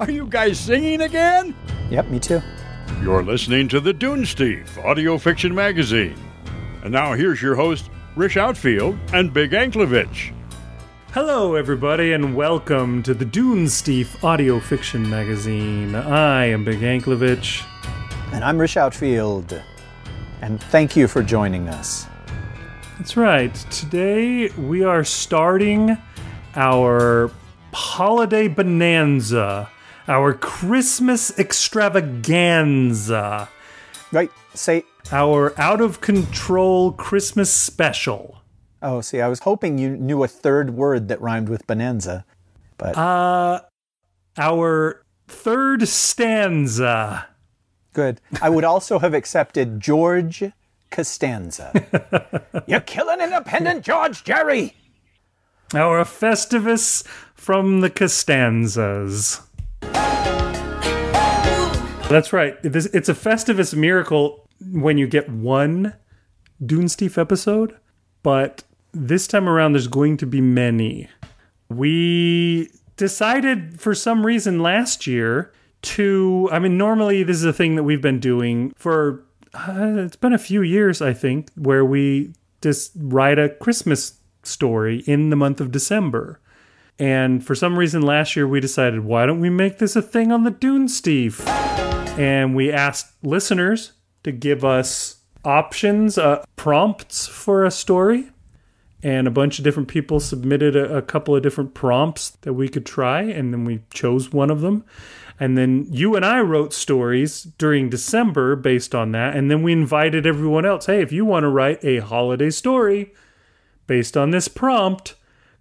Are you guys singing again? Yep, me too. You're listening to the Dunesteef Audio Fiction Magazine. And now here's your host, Rish Outfield and Big Anklevich. Hello, everybody, and welcome to the Dunesteef Audio Fiction Magazine. I am Big Anklevich. And I'm Rish Outfield. And thank you for joining us. That's right. Today we are starting our holiday bonanza, our Christmas extravaganza, Right, say, our out of control Christmas special. oh, see, I was hoping you knew a third word that rhymed with bonanza. But Uh, our third stanza. good. I would also have accepted George Costanza. You're killing independent George Jerry! Our Festivus from the Costanzas. That's right. It's a Festivus miracle when you get one Dunesteef episode, but this time around there's going to be many. We decided for some reason last year to, I mean, normally this is a thing that we've been doing for, uh, it's been a few years, I think, where we just write a Christmas story in the month of December. And for some reason last year we decided, why don't we make this a thing on the Dunesteef? And we asked listeners to give us options, uh, prompts for a story. And a bunch of different people submitted a, a couple of different prompts that we could try. And then we chose one of them. And then you and I wrote stories during December based on that. And then we invited everyone else hey, if you want to write a holiday story, based on this prompt,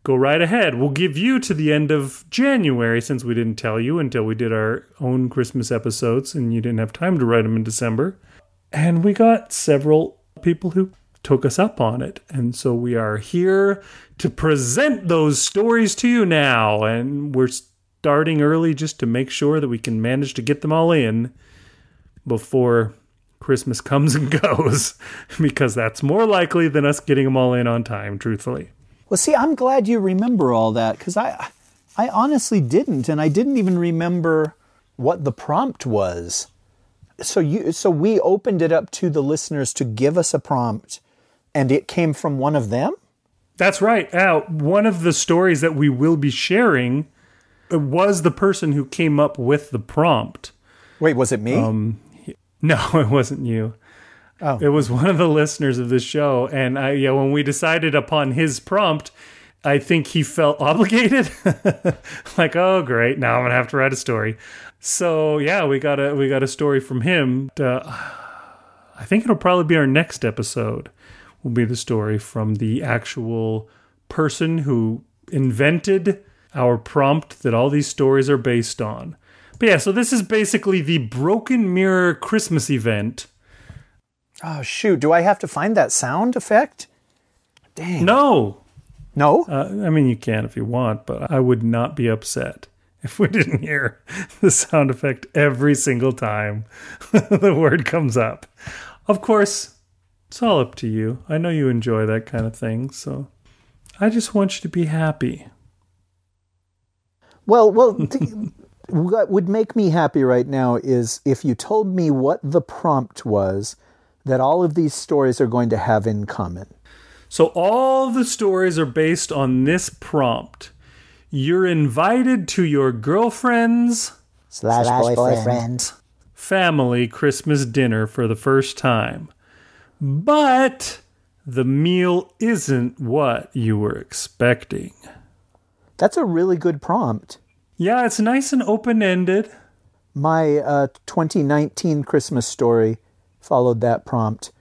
go right ahead. We'll give you to the end of January since we didn't tell you until we did our own Christmas episodes and you didn't have time to write them in December. And we got several people who took us up on it. And so we are here to present those stories to you now. And we're starting early just to make sure that we can manage to get them all in before Christmas comes and goes, because that's more likely than us getting them all in on time, truthfully. Well, see, I'm glad you remember all that because I, I honestly didn't, and I didn't even remember what the prompt was. So you, so we opened it up to the listeners to give us a prompt, and it came from one of them. That's right. Al, one of the stories that we will be sharing uh, was the person who came up with the prompt. Wait, was it me? Um, no, it wasn't you. Oh. It was one of the listeners of the show. And I, yeah, when we decided upon his prompt, I think he felt obligated. like, oh, great. Now I'm to have to write a story. So yeah, we got a, we got a story from him. To, I think it'll probably be our next episode will be the story from the actual person who invented our prompt that all these stories are based on. But yeah, so this is basically the Broken Mirror Christmas event. Oh shoot! Do I have to find that sound effect? Dang. No, No. uh, I mean you can if you want, but I would not be upset if we didn't hear the sound effect every single time the word comes up. Of course, it's all up to you. I know you enjoy that kind of thing, so I just want you to be happy. Well, well, th- what would make me happy right now is if you told me what the prompt was that all of these stories are going to have in common. So all the stories are based on this prompt. You're invited to your girlfriend's slash, boyfriend. family Christmas dinner for the first time. But the meal isn't what you were expecting. That's a really good prompt. Yeah, it's nice and open ended. My uh, 2019 Christmas story followed that prompt,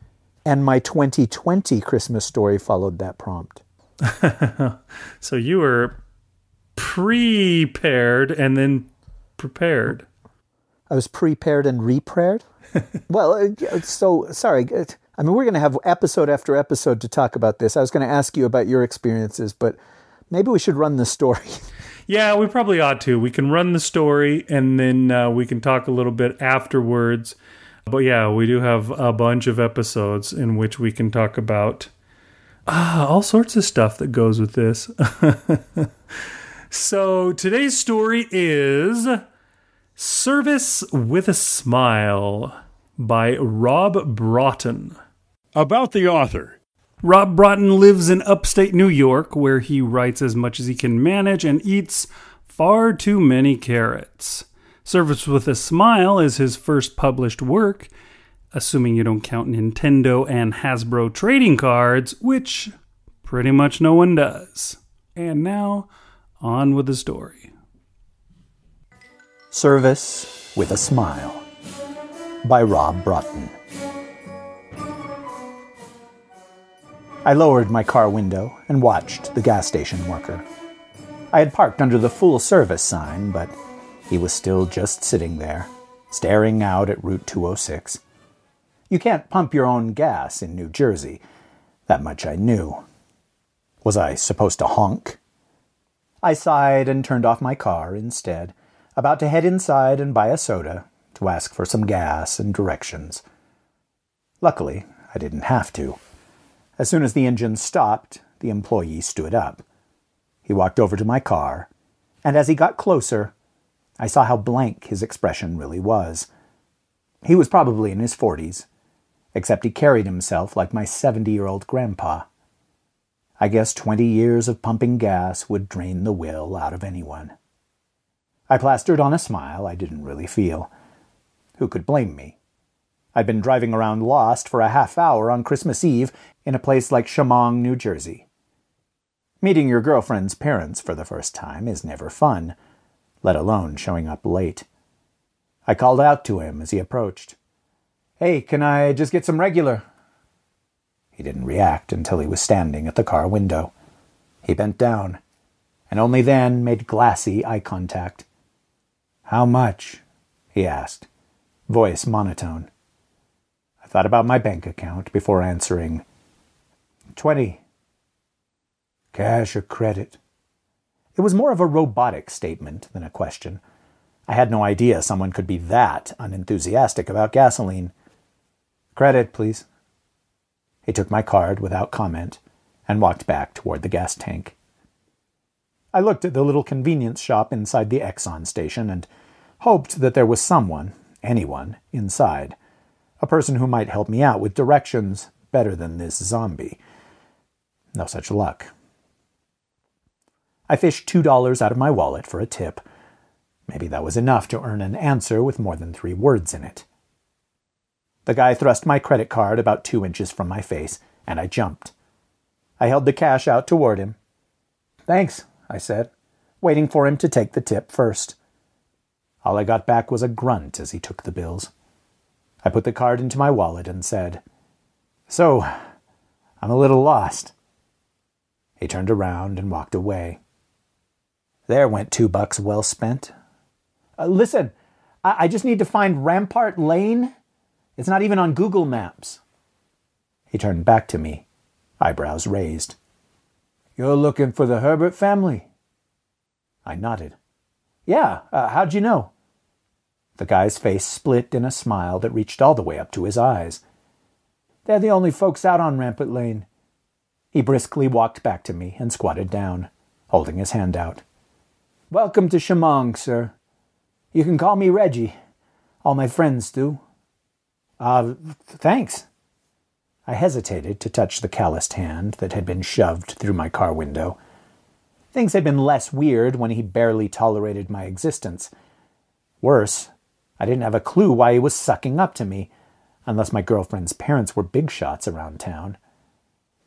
and my 2020 Christmas story followed that prompt. So you were prepared and then prepared. I was prepared and repared. well, uh, so sorry. uh, I mean, we're going to have episode after episode to talk about this. I was going to ask you about your experiences, but maybe we should run the story. Yeah, we probably ought to. We can run the story and then uh, we can talk a little bit afterwards. But yeah, we do have a bunch of episodes in which we can talk about ah, all sorts of stuff that goes with this. so today's story is Service with a Smile by Rob Broughton. About the author. Rob Broughton lives in upstate New York, where he writes as much as he can manage and eats far too many carrots. Service with a Smile is his first published work, assuming you don't count Nintendo and Hasbro trading cards, which pretty much no one does. And now, on with the story. Service with a Smile by Rob Broughton. I lowered my car window and watched the gas station worker. I had parked under the full service sign, but he was still just sitting there, staring out at Route 206. You can't pump your own gas in New Jersey. That much I knew. Was I supposed to honk? I sighed and turned off my car instead, about to head inside and buy a soda to ask for some gas and directions. Luckily, I didn't have to. As soon as the engine stopped, the employee stood up. He walked over to my car, and as he got closer, I saw how blank his expression really was. He was probably in his forties, except he carried himself like my seventy year old grandpa. I guess twenty years of pumping gas would drain the will out of anyone. I plastered on a smile I didn't really feel. Who could blame me? I'd been driving around lost for a half hour on Christmas Eve in a place like Shamong, New Jersey. Meeting your girlfriend's parents for the first time is never fun, let alone showing up late. I called out to him as he approached. Hey, can I just get some regular? He didn't react until he was standing at the car window. He bent down, and only then made glassy eye contact. How much? he asked, voice monotone. I thought about my bank account before answering. Twenty. Cash or credit? It was more of a robotic statement than a question. I had no idea someone could be that unenthusiastic about gasoline. Credit, please. He took my card without comment and walked back toward the gas tank. I looked at the little convenience shop inside the Exxon station and hoped that there was someone, anyone, inside a person who might help me out with directions better than this zombie. No such luck. I fished two dollars out of my wallet for a tip. Maybe that was enough to earn an answer with more than three words in it. The guy thrust my credit card about two inches from my face, and I jumped. I held the cash out toward him. Thanks, I said, waiting for him to take the tip first. All I got back was a grunt as he took the bills. I put the card into my wallet and said, So, I'm a little lost. He turned around and walked away. There went two bucks well spent. Uh, listen, I-, I just need to find Rampart Lane. It's not even on Google Maps. He turned back to me, eyebrows raised. You're looking for the Herbert family? I nodded. Yeah, uh, how'd you know? The guy's face split in a smile that reached all the way up to his eyes. They're the only folks out on Rampart Lane. He briskly walked back to me and squatted down, holding his hand out. Welcome to Shamong, sir. You can call me Reggie. All my friends do. Ah, uh, thanks. I hesitated to touch the calloused hand that had been shoved through my car window. Things had been less weird when he barely tolerated my existence. Worse, I didn't have a clue why he was sucking up to me, unless my girlfriend's parents were big shots around town.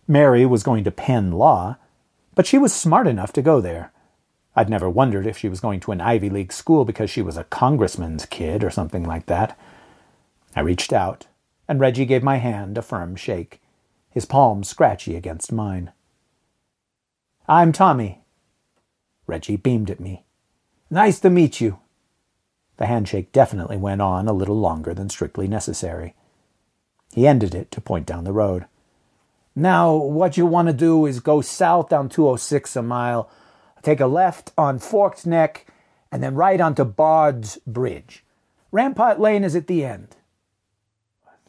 Mary was going to Penn Law, but she was smart enough to go there. I'd never wondered if she was going to an Ivy League school because she was a congressman's kid or something like that. I reached out, and Reggie gave my hand a firm shake, his palm scratchy against mine. I'm Tommy. Reggie beamed at me. Nice to meet you. The handshake definitely went on a little longer than strictly necessary. He ended it to point down the road. Now, what you want to do is go south down 206 a mile, take a left on Forked Neck, and then right onto Bard's Bridge. Rampart Lane is at the end.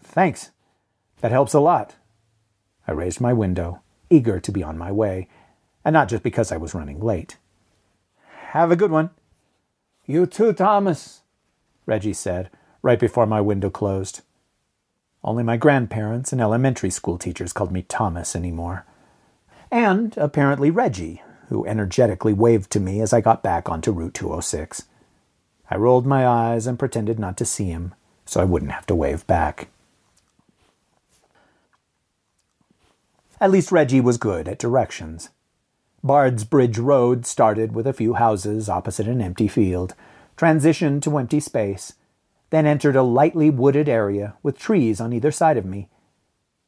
Thanks. That helps a lot. I raised my window, eager to be on my way, and not just because I was running late. Have a good one. You too, Thomas. Reggie said, right before my window closed. Only my grandparents and elementary school teachers called me Thomas anymore. And apparently Reggie, who energetically waved to me as I got back onto Route 206. I rolled my eyes and pretended not to see him so I wouldn't have to wave back. At least Reggie was good at directions. Bard's Bridge Road started with a few houses opposite an empty field, transitioned to empty space, then entered a lightly wooded area with trees on either side of me.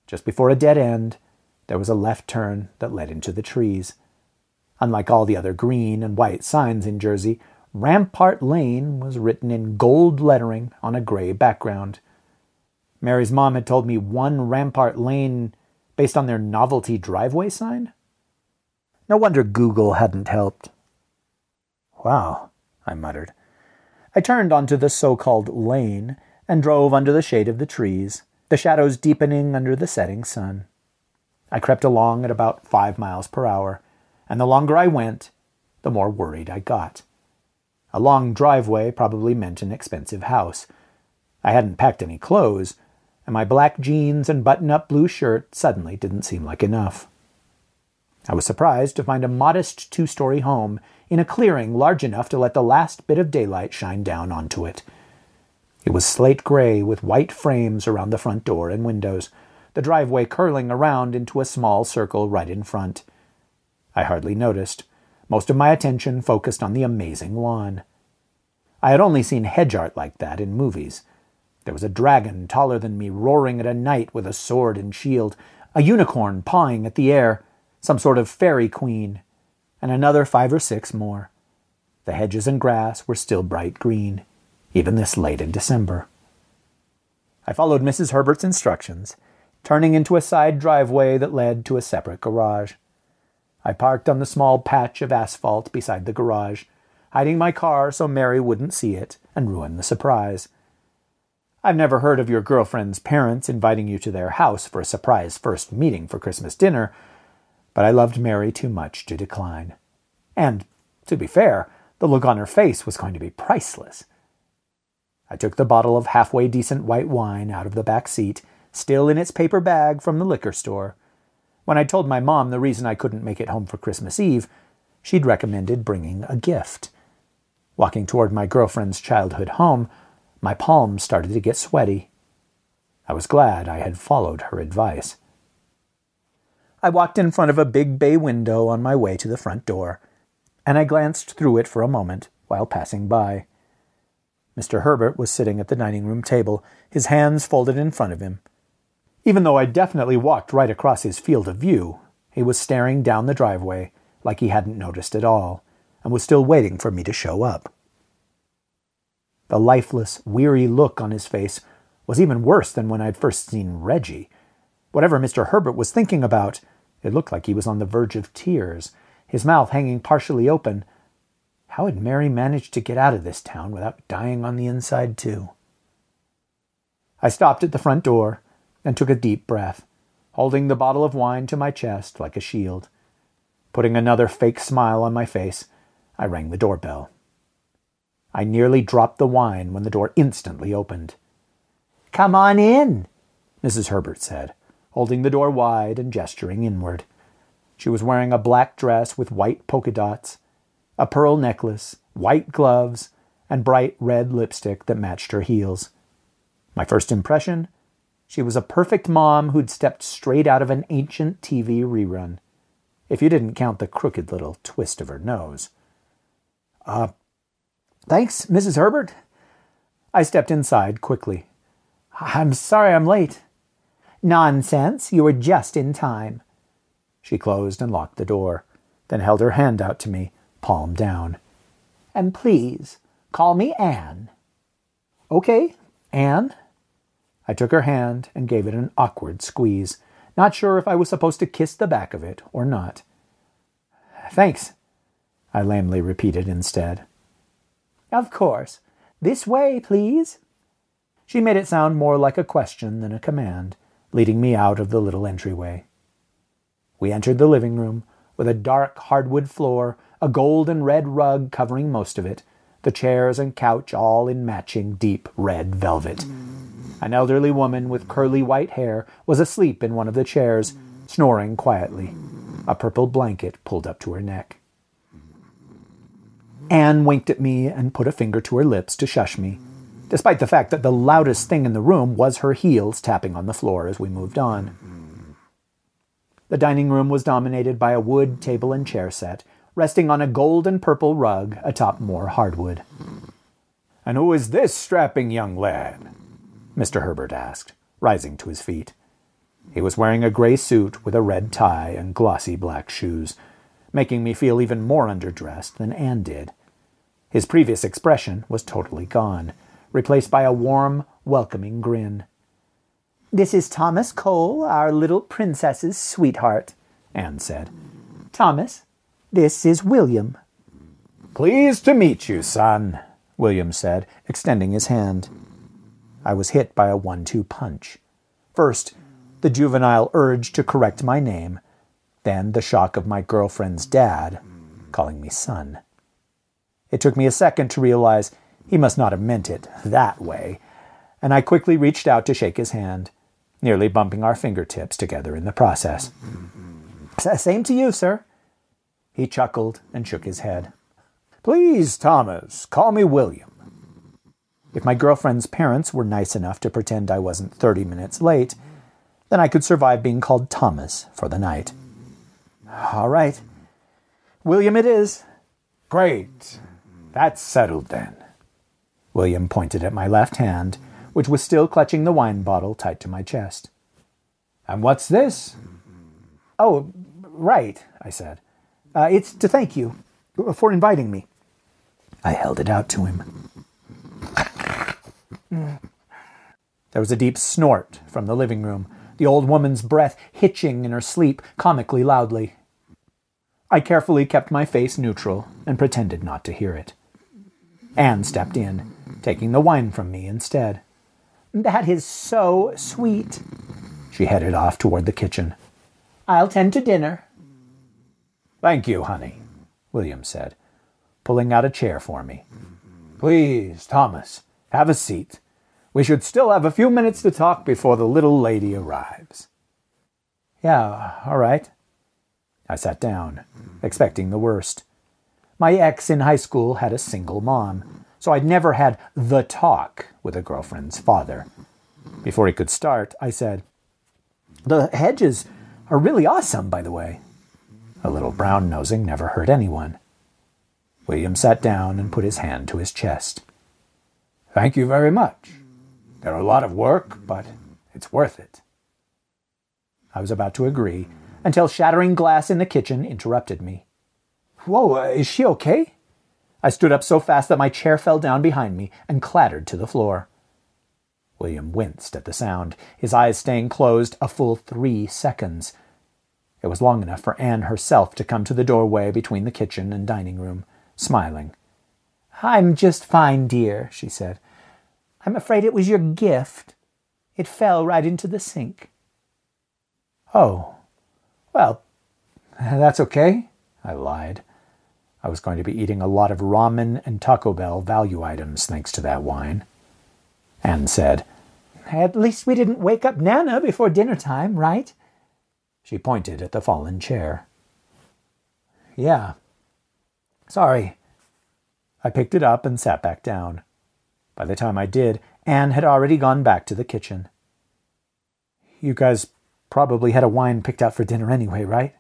Just before a dead end, there was a left turn that led into the trees. Unlike all the other green and white signs in Jersey, Rampart Lane was written in gold lettering on a gray background. Mary's mom had told me one Rampart Lane based on their novelty driveway sign? No wonder Google hadn't helped. Wow, I muttered. I turned onto the so called lane and drove under the shade of the trees, the shadows deepening under the setting sun. I crept along at about five miles per hour, and the longer I went, the more worried I got. A long driveway probably meant an expensive house. I hadn't packed any clothes, and my black jeans and button up blue shirt suddenly didn't seem like enough. I was surprised to find a modest two story home in a clearing large enough to let the last bit of daylight shine down onto it. It was slate gray with white frames around the front door and windows, the driveway curling around into a small circle right in front. I hardly noticed. Most of my attention focused on the amazing lawn. I had only seen hedge art like that in movies, there was a dragon taller than me roaring at a knight with a sword and shield, a unicorn pawing at the air, some sort of fairy queen, and another five or six more. The hedges and grass were still bright green, even this late in December. I followed Mrs. Herbert's instructions, turning into a side driveway that led to a separate garage. I parked on the small patch of asphalt beside the garage, hiding my car so Mary wouldn't see it and ruin the surprise. I've never heard of your girlfriend's parents inviting you to their house for a surprise first meeting for Christmas dinner, but I loved Mary too much to decline. And, to be fair, the look on her face was going to be priceless. I took the bottle of halfway decent white wine out of the back seat, still in its paper bag from the liquor store. When I told my mom the reason I couldn't make it home for Christmas Eve, she'd recommended bringing a gift. Walking toward my girlfriend's childhood home, my palms started to get sweaty. I was glad I had followed her advice. I walked in front of a big bay window on my way to the front door, and I glanced through it for a moment while passing by. Mr. Herbert was sitting at the dining room table, his hands folded in front of him. Even though I definitely walked right across his field of view, he was staring down the driveway like he hadn't noticed at all, and was still waiting for me to show up. The lifeless, weary look on his face was even worse than when I'd first seen Reggie. Whatever Mr. Herbert was thinking about, it looked like he was on the verge of tears, his mouth hanging partially open. How had Mary managed to get out of this town without dying on the inside, too? I stopped at the front door and took a deep breath, holding the bottle of wine to my chest like a shield. Putting another fake smile on my face, I rang the doorbell. I nearly dropped the wine when the door instantly opened. Come on in, Mrs. Herbert said, holding the door wide and gesturing inward. She was wearing a black dress with white polka dots, a pearl necklace, white gloves, and bright red lipstick that matched her heels. My first impression? She was a perfect mom who'd stepped straight out of an ancient TV rerun, if you didn't count the crooked little twist of her nose. Uh, Thanks, Mrs. Herbert. I stepped inside quickly. I'm sorry I'm late. Nonsense. You were just in time. She closed and locked the door, then held her hand out to me, palm down. And please, call me Anne. Okay, Anne. I took her hand and gave it an awkward squeeze, not sure if I was supposed to kiss the back of it or not. Thanks, I lamely repeated instead. Of course. This way, please. She made it sound more like a question than a command, leading me out of the little entryway. We entered the living room, with a dark hardwood floor, a gold and red rug covering most of it, the chairs and couch all in matching deep red velvet. An elderly woman with curly white hair was asleep in one of the chairs, snoring quietly, a purple blanket pulled up to her neck. Anne winked at me and put a finger to her lips to shush me, despite the fact that the loudest thing in the room was her heels tapping on the floor as we moved on. The dining room was dominated by a wood table and chair set, resting on a gold and purple rug atop more hardwood. And who is this strapping young lad? Mr. Herbert asked, rising to his feet. He was wearing a gray suit with a red tie and glossy black shoes, making me feel even more underdressed than Anne did. His previous expression was totally gone, replaced by a warm, welcoming grin. This is Thomas Cole, our little princess's sweetheart, Anne said. Thomas, this is William. Pleased to meet you, son, William said, extending his hand. I was hit by a one two punch. First, the juvenile urge to correct my name, then the shock of my girlfriend's dad calling me son. It took me a second to realize he must not have meant it that way, and I quickly reached out to shake his hand, nearly bumping our fingertips together in the process. Same to you, sir. He chuckled and shook his head. Please, Thomas, call me William. If my girlfriend's parents were nice enough to pretend I wasn't 30 minutes late, then I could survive being called Thomas for the night. All right. William it is. Great. That's settled then. William pointed at my left hand, which was still clutching the wine bottle tight to my chest. And what's this? Oh, right, I said. Uh, it's to thank you for inviting me. I held it out to him. There was a deep snort from the living room, the old woman's breath hitching in her sleep comically loudly. I carefully kept my face neutral and pretended not to hear it. Anne stepped in, taking the wine from me instead. That is so sweet. She headed off toward the kitchen. I'll tend to dinner. Thank you, honey, William said, pulling out a chair for me. Please, Thomas, have a seat. We should still have a few minutes to talk before the little lady arrives. Yeah, all right. I sat down, expecting the worst. My ex in high school had a single mom, so I'd never had the talk with a girlfriend's father. Before he could start, I said, The hedges are really awesome, by the way. A little brown nosing never hurt anyone. William sat down and put his hand to his chest. Thank you very much. They're a lot of work, but it's worth it. I was about to agree until shattering glass in the kitchen interrupted me. Whoa, uh, is she okay? I stood up so fast that my chair fell down behind me and clattered to the floor. William winced at the sound, his eyes staying closed a full three seconds. It was long enough for Anne herself to come to the doorway between the kitchen and dining room, smiling. I'm just fine, dear, she said. I'm afraid it was your gift. It fell right into the sink. Oh, well, that's okay, I lied. I was going to be eating a lot of ramen and Taco Bell value items thanks to that wine. Anne said, At least we didn't wake up Nana before dinner time, right? She pointed at the fallen chair. Yeah. Sorry. I picked it up and sat back down. By the time I did, Anne had already gone back to the kitchen. You guys probably had a wine picked out for dinner anyway, right?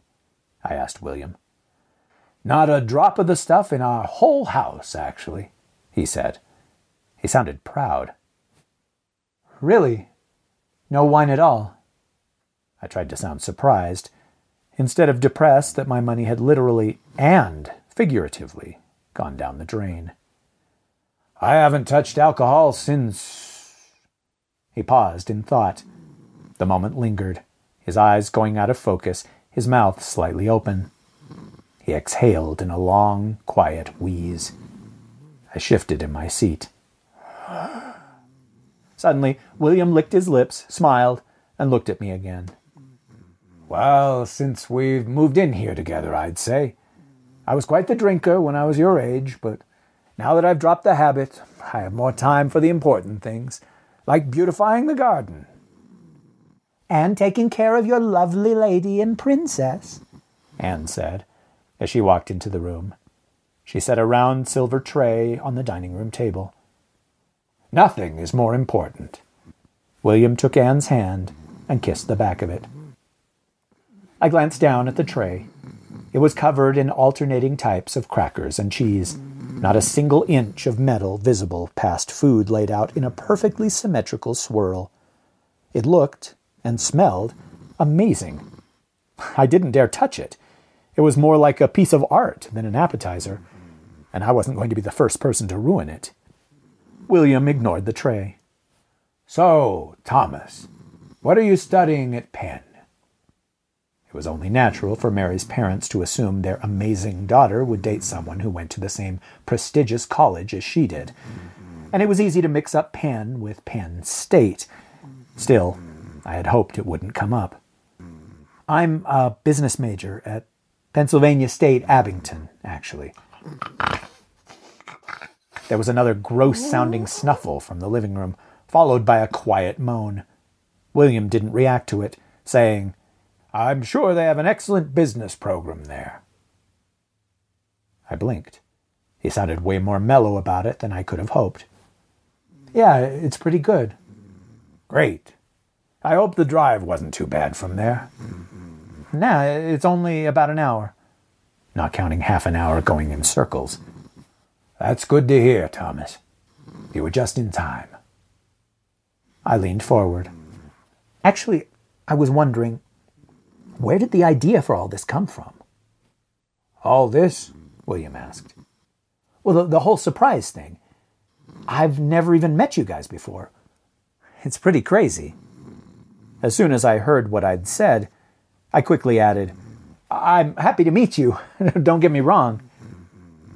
I asked William. Not a drop of the stuff in our whole house, actually, he said. He sounded proud. Really? No wine at all? I tried to sound surprised, instead of depressed that my money had literally and figuratively gone down the drain. I haven't touched alcohol since. He paused in thought. The moment lingered, his eyes going out of focus, his mouth slightly open. He exhaled in a long, quiet wheeze. I shifted in my seat. Suddenly, William licked his lips, smiled, and looked at me again. Well, since we've moved in here together, I'd say. I was quite the drinker when I was your age, but Now that I've dropped the habit, I have more time for the important things, like beautifying the garden. And taking care of your lovely lady and princess, Anne said, as she walked into the room. She set a round silver tray on the dining room table. Nothing is more important. William took Anne's hand and kissed the back of it. I glanced down at the tray. It was covered in alternating types of crackers and cheese. Not a single inch of metal visible past food laid out in a perfectly symmetrical swirl. It looked and smelled amazing. I didn't dare touch it. It was more like a piece of art than an appetizer, and I wasn't going to be the first person to ruin it. William ignored the tray. So, Thomas, what are you studying at Penn? It was only natural for Mary's parents to assume their amazing daughter would date someone who went to the same prestigious college as she did. And it was easy to mix up Penn with Penn State. Still, I had hoped it wouldn't come up. I'm a business major at Pennsylvania State Abington, actually. There was another gross sounding snuffle from the living room, followed by a quiet moan. William didn't react to it, saying, I'm sure they have an excellent business program there. I blinked. He sounded way more mellow about it than I could have hoped. Yeah, it's pretty good. Great. I hope the drive wasn't too bad from there. Nah, it's only about an hour. Not counting half an hour going in circles. That's good to hear, Thomas. You were just in time. I leaned forward. Actually, I was wondering, where did the idea for all this come from? All this? William asked. Well, the, the whole surprise thing. I've never even met you guys before. It's pretty crazy. As soon as I heard what I'd said, I quickly added, I'm happy to meet you. Don't get me wrong.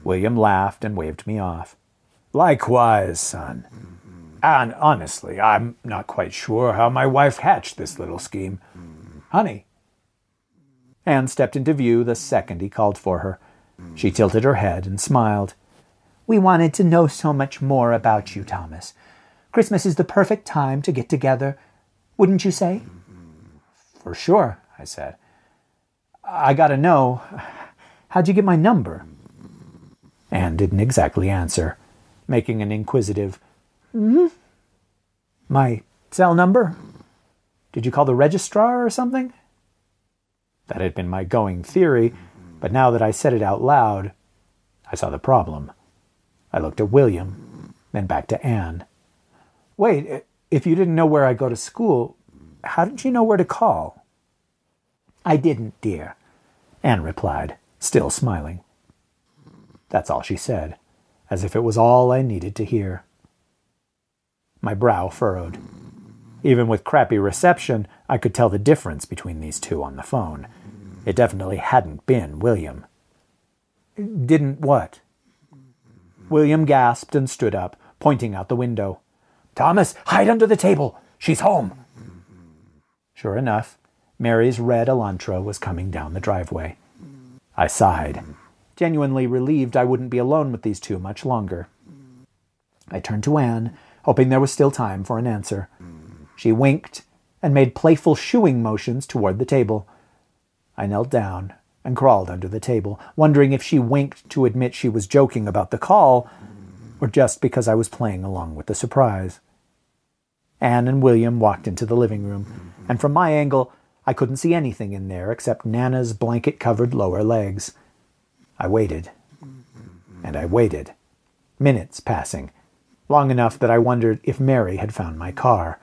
William laughed and waved me off. Likewise, son. And honestly, I'm not quite sure how my wife hatched this little scheme. Honey. Anne stepped into view the second he called for her. She tilted her head and smiled. We wanted to know so much more about you, Thomas. Christmas is the perfect time to get together, wouldn't you say? For sure, I said. I gotta know, how'd you get my number? Anne didn't exactly answer, making an inquisitive, hmm? My cell number? Did you call the registrar or something? That had been my going theory, but now that I said it out loud, I saw the problem. I looked at William, then back to Anne. Wait, if you didn't know where I go to school, how did you know where to call? I didn't, dear, Anne replied, still smiling. That's all she said, as if it was all I needed to hear. My brow furrowed. Even with crappy reception, I could tell the difference between these two on the phone. It definitely hadn't been William. Didn't what? William gasped and stood up, pointing out the window. Thomas, hide under the table. She's home. Sure enough, Mary's red Elantra was coming down the driveway. I sighed, genuinely relieved I wouldn't be alone with these two much longer. I turned to Anne, hoping there was still time for an answer. She winked and made playful shooing motions toward the table. I knelt down and crawled under the table, wondering if she winked to admit she was joking about the call, or just because I was playing along with the surprise. Anne and William walked into the living room, and from my angle, I couldn't see anything in there except Nana's blanket covered lower legs. I waited. And I waited. Minutes passing, long enough that I wondered if Mary had found my car.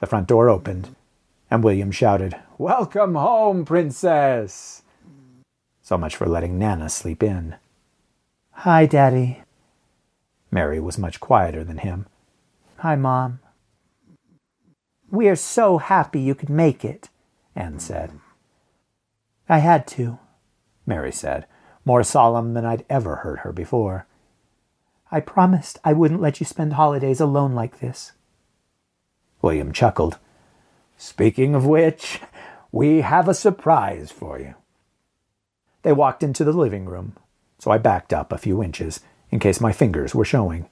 The front door opened, and William shouted, Welcome home, Princess! So much for letting Nana sleep in. Hi, Daddy. Mary was much quieter than him. Hi, Mom. We're so happy you could make it, Anne said. I had to, Mary said, more solemn than I'd ever heard her before. I promised I wouldn't let you spend holidays alone like this. William chuckled. Speaking of which, we have a surprise for you. They walked into the living room, so I backed up a few inches in case my fingers were showing.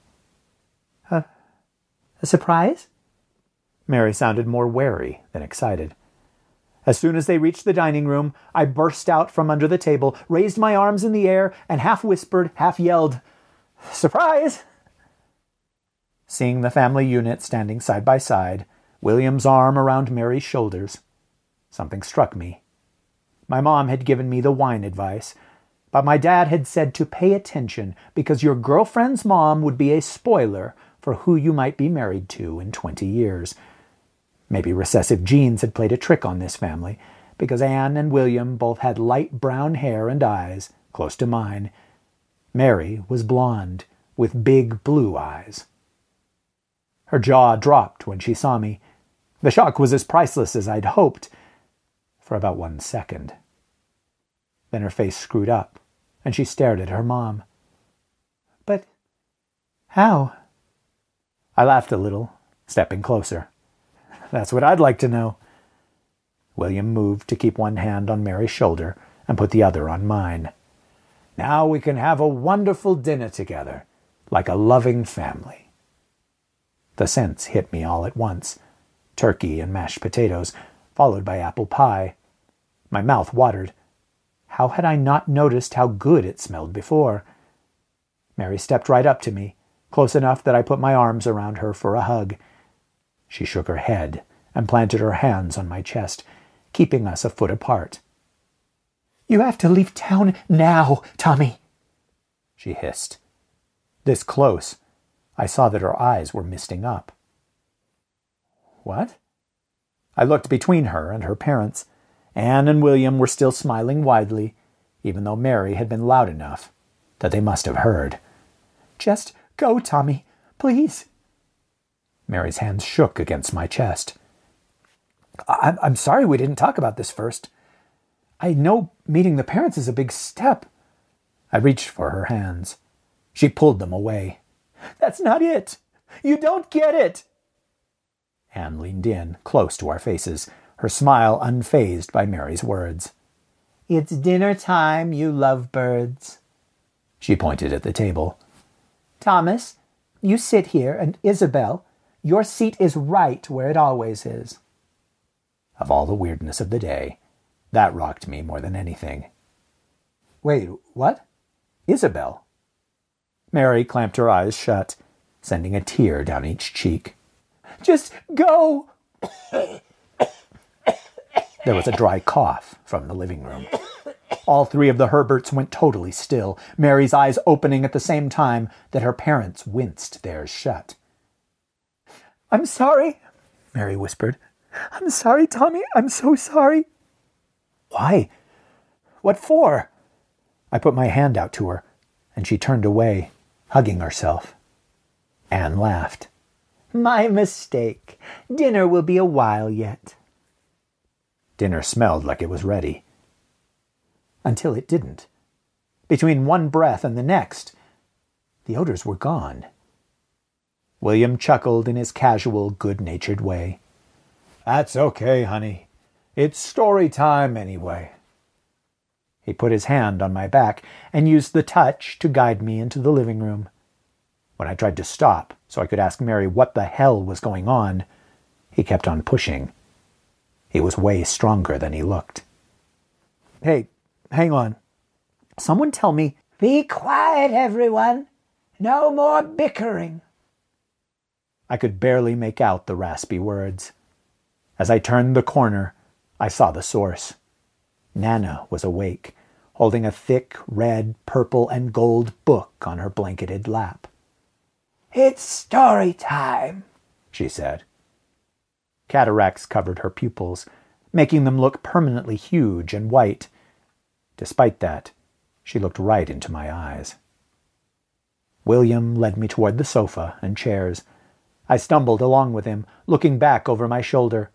A surprise? Mary sounded more wary than excited. As soon as they reached the dining room, I burst out from under the table, raised my arms in the air, and half whispered, half yelled, Surprise! Seeing the family unit standing side by side, William's arm around Mary's shoulders, something struck me. My mom had given me the wine advice, but my dad had said to pay attention because your girlfriend's mom would be a spoiler for who you might be married to in 20 years. Maybe recessive genes had played a trick on this family, because Anne and William both had light brown hair and eyes, close to mine. Mary was blonde, with big blue eyes. Her jaw dropped when she saw me. The shock was as priceless as I'd hoped for about one second. Then her face screwed up, and she stared at her mom. But how? I laughed a little, stepping closer. That's what I'd like to know. William moved to keep one hand on Mary's shoulder and put the other on mine. Now we can have a wonderful dinner together, like a loving family. The scents hit me all at once turkey and mashed potatoes, followed by apple pie. My mouth watered. How had I not noticed how good it smelled before? Mary stepped right up to me, close enough that I put my arms around her for a hug. She shook her head and planted her hands on my chest, keeping us a foot apart. You have to leave town now, Tommy, she hissed. This close, I saw that her eyes were misting up. What? I looked between her and her parents. Anne and William were still smiling widely, even though Mary had been loud enough that they must have heard. Just go, Tommy, please. Mary's hands shook against my chest. I- I'm sorry we didn't talk about this first. I know meeting the parents is a big step. I reached for her hands. She pulled them away. That's not it. You don't get it. Anne leaned in, close to our faces, her smile unfazed by Mary's words. It's dinner time, you lovebirds. She pointed at the table. Thomas, you sit here, and Isabel, your seat is right where it always is. Of all the weirdness of the day, that rocked me more than anything. Wait, what? Isabel. Mary clamped her eyes shut, sending a tear down each cheek. Just go! There was a dry cough from the living room. All three of the Herberts went totally still, Mary's eyes opening at the same time that her parents winced theirs shut. I'm sorry, Mary whispered. I'm sorry, Tommy. I'm so sorry. Why? What for? I put my hand out to her, and she turned away, hugging herself. Anne laughed. My mistake. Dinner will be a while yet. Dinner smelled like it was ready. Until it didn't. Between one breath and the next, the odors were gone. William chuckled in his casual, good natured way. That's okay, honey. It's story time anyway. He put his hand on my back and used the touch to guide me into the living room. When I tried to stop so I could ask Mary what the hell was going on, he kept on pushing. He was way stronger than he looked. Hey, hang on. Someone tell me. Be quiet, everyone. No more bickering. I could barely make out the raspy words. As I turned the corner, I saw the source. Nana was awake, holding a thick red, purple, and gold book on her blanketed lap. It's story time, she said. Cataracts covered her pupils, making them look permanently huge and white. Despite that, she looked right into my eyes. William led me toward the sofa and chairs. I stumbled along with him, looking back over my shoulder.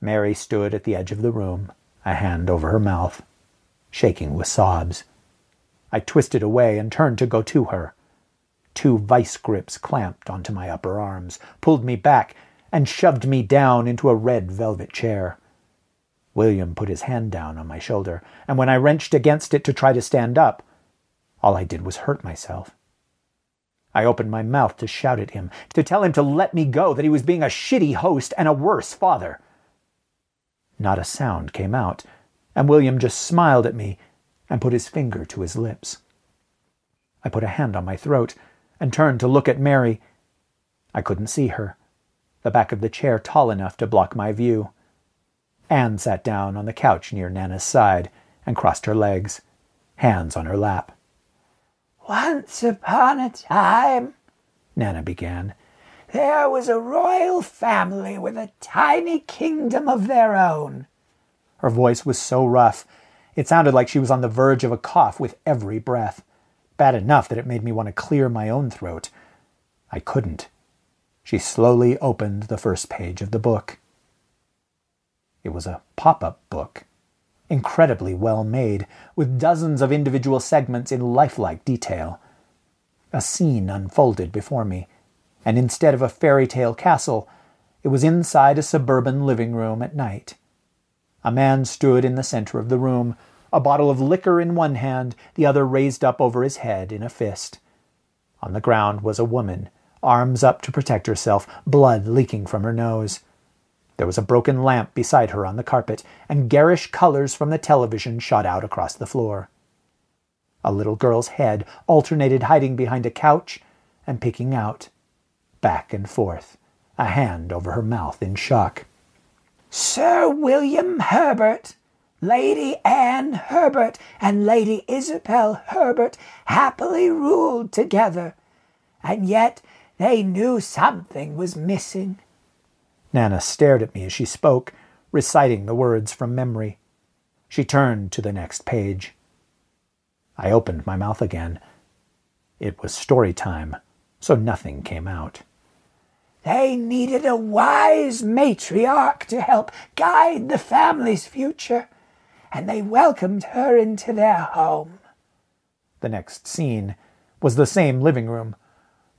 Mary stood at the edge of the room, a hand over her mouth, shaking with sobs. I twisted away and turned to go to her. Two vice grips clamped onto my upper arms, pulled me back, and shoved me down into a red velvet chair. William put his hand down on my shoulder, and when I wrenched against it to try to stand up, all I did was hurt myself. I opened my mouth to shout at him, to tell him to let me go, that he was being a shitty host and a worse father. Not a sound came out, and William just smiled at me and put his finger to his lips. I put a hand on my throat and turned to look at Mary. I couldn't see her, the back of the chair tall enough to block my view. Anne sat down on the couch near Nana's side and crossed her legs, hands on her lap. Once upon a time, Nana began, there was a royal family with a tiny kingdom of their own. Her voice was so rough, it sounded like she was on the verge of a cough with every breath. Bad enough that it made me want to clear my own throat. I couldn't. She slowly opened the first page of the book. It was a pop up book, incredibly well made, with dozens of individual segments in lifelike detail. A scene unfolded before me, and instead of a fairy tale castle, it was inside a suburban living room at night. A man stood in the center of the room, a bottle of liquor in one hand, the other raised up over his head in a fist. On the ground was a woman, arms up to protect herself, blood leaking from her nose. There was a broken lamp beside her on the carpet, and garish colors from the television shot out across the floor. A little girl's head alternated hiding behind a couch and peeking out, back and forth, a hand over her mouth in shock. Sir William Herbert, Lady Anne Herbert, and Lady Isabel Herbert happily ruled together, and yet they knew something was missing. Nana stared at me as she spoke, reciting the words from memory. She turned to the next page. I opened my mouth again. It was story time, so nothing came out. They needed a wise matriarch to help guide the family's future, and they welcomed her into their home. The next scene was the same living room.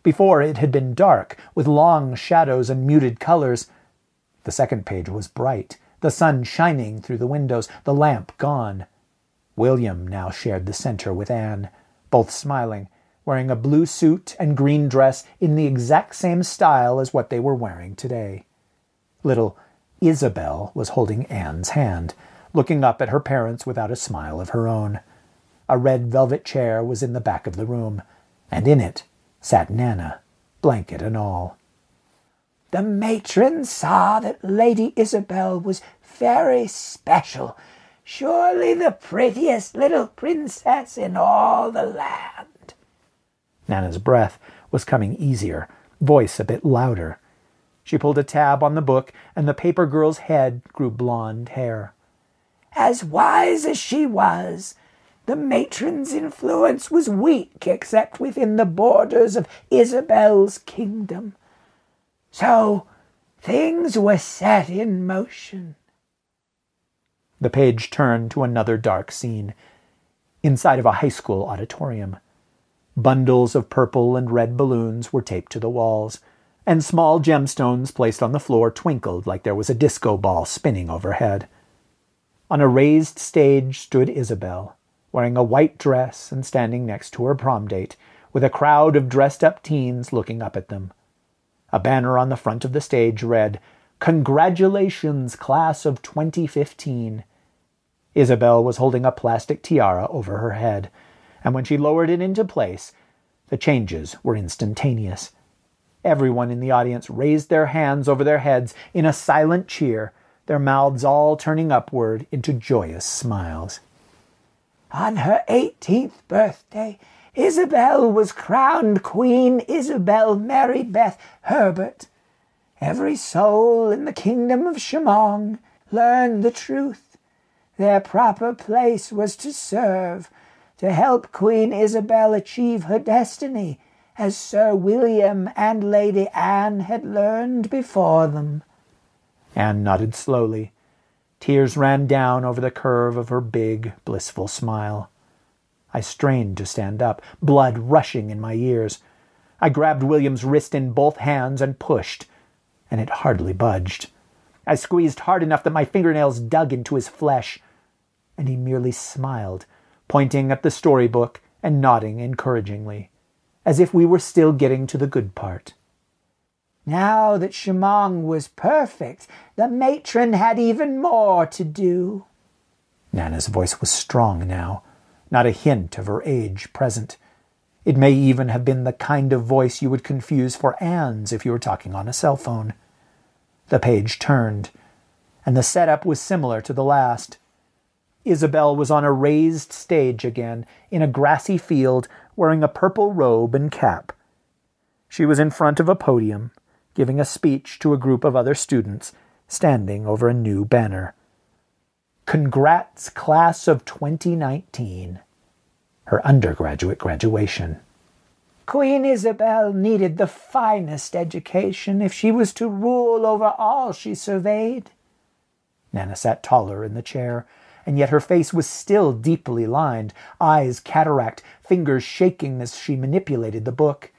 Before it had been dark, with long shadows and muted colors. The second page was bright, the sun shining through the windows, the lamp gone. William now shared the center with Anne, both smiling, wearing a blue suit and green dress in the exact same style as what they were wearing today. Little Isabel was holding Anne's hand, looking up at her parents without a smile of her own. A red velvet chair was in the back of the room, and in it sat Nana, blanket and all. The matron saw that Lady Isabel was very special, surely the prettiest little princess in all the land. Nana's breath was coming easier, voice a bit louder. She pulled a tab on the book, and the paper girl's head grew blonde hair. As wise as she was, the matron's influence was weak except within the borders of Isabel's kingdom. So things were set in motion. The page turned to another dark scene, inside of a high school auditorium. Bundles of purple and red balloons were taped to the walls, and small gemstones placed on the floor twinkled like there was a disco ball spinning overhead. On a raised stage stood Isabel, wearing a white dress and standing next to her prom date, with a crowd of dressed up teens looking up at them. A banner on the front of the stage read, Congratulations, class of 2015. Isabel was holding a plastic tiara over her head and when she lowered it into place, the changes were instantaneous. Everyone in the audience raised their hands over their heads in a silent cheer, their mouths all turning upward into joyous smiles. On her eighteenth birthday, Isabel was crowned Queen Isabel Mary Beth Herbert. Every soul in the kingdom of Shamong learned the truth. Their proper place was to serve to help Queen Isabel achieve her destiny, as Sir William and Lady Anne had learned before them. Anne nodded slowly. Tears ran down over the curve of her big, blissful smile. I strained to stand up, blood rushing in my ears. I grabbed William's wrist in both hands and pushed, and it hardly budged. I squeezed hard enough that my fingernails dug into his flesh, and he merely smiled pointing at the storybook and nodding encouragingly. as if we were still getting to the good part. Now that Shamong was perfect, the matron had even more to do. Nana's voice was strong now, not a hint of her age present. It may even have been the kind of voice you would confuse for Anne's if you were talking on a cell phone. The page turned, and the setup was similar to the last. Isabel was on a raised stage again, in a grassy field, wearing a purple robe and cap. She was in front of a podium, giving a speech to a group of other students standing over a new banner. Congrats, class of 2019. Her undergraduate graduation. Queen Isabel needed the finest education if she was to rule over all she surveyed. Nana sat taller in the chair, and yet her face was still deeply lined, eyes cataract, fingers shaking as she manipulated the book.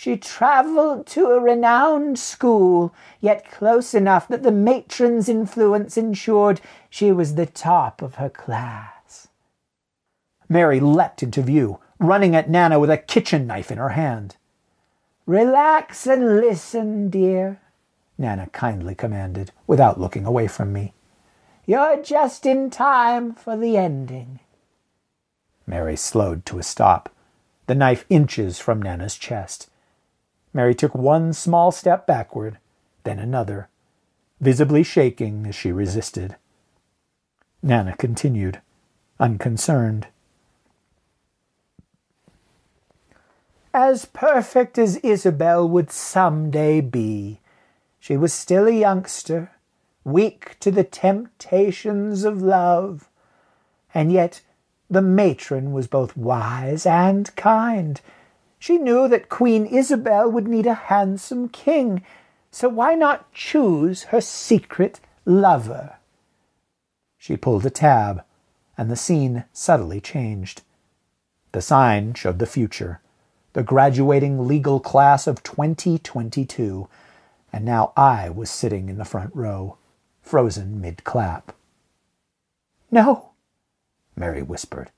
She travelled to a renowned school, yet close enough that the matron's influence ensured she was the top of her class. Mary leapt into view, running at Nana with a kitchen knife in her hand. Relax and listen, dear, Nana kindly commanded, without looking away from me. You're just in time for the ending. Mary slowed to a stop, the knife inches from Nana's chest. Mary took one small step backward, then another, visibly shaking as she resisted. Nana continued, unconcerned. As perfect as Isabel would some day be, she was still a youngster, weak to the temptations of love, and yet the matron was both wise and kind, she knew that Queen Isabel would need a handsome king, so why not choose her secret lover? She pulled a tab, and the scene subtly changed. The sign showed the future, the graduating legal class of 2022, and now I was sitting in the front row, frozen mid clap. No, Mary whispered,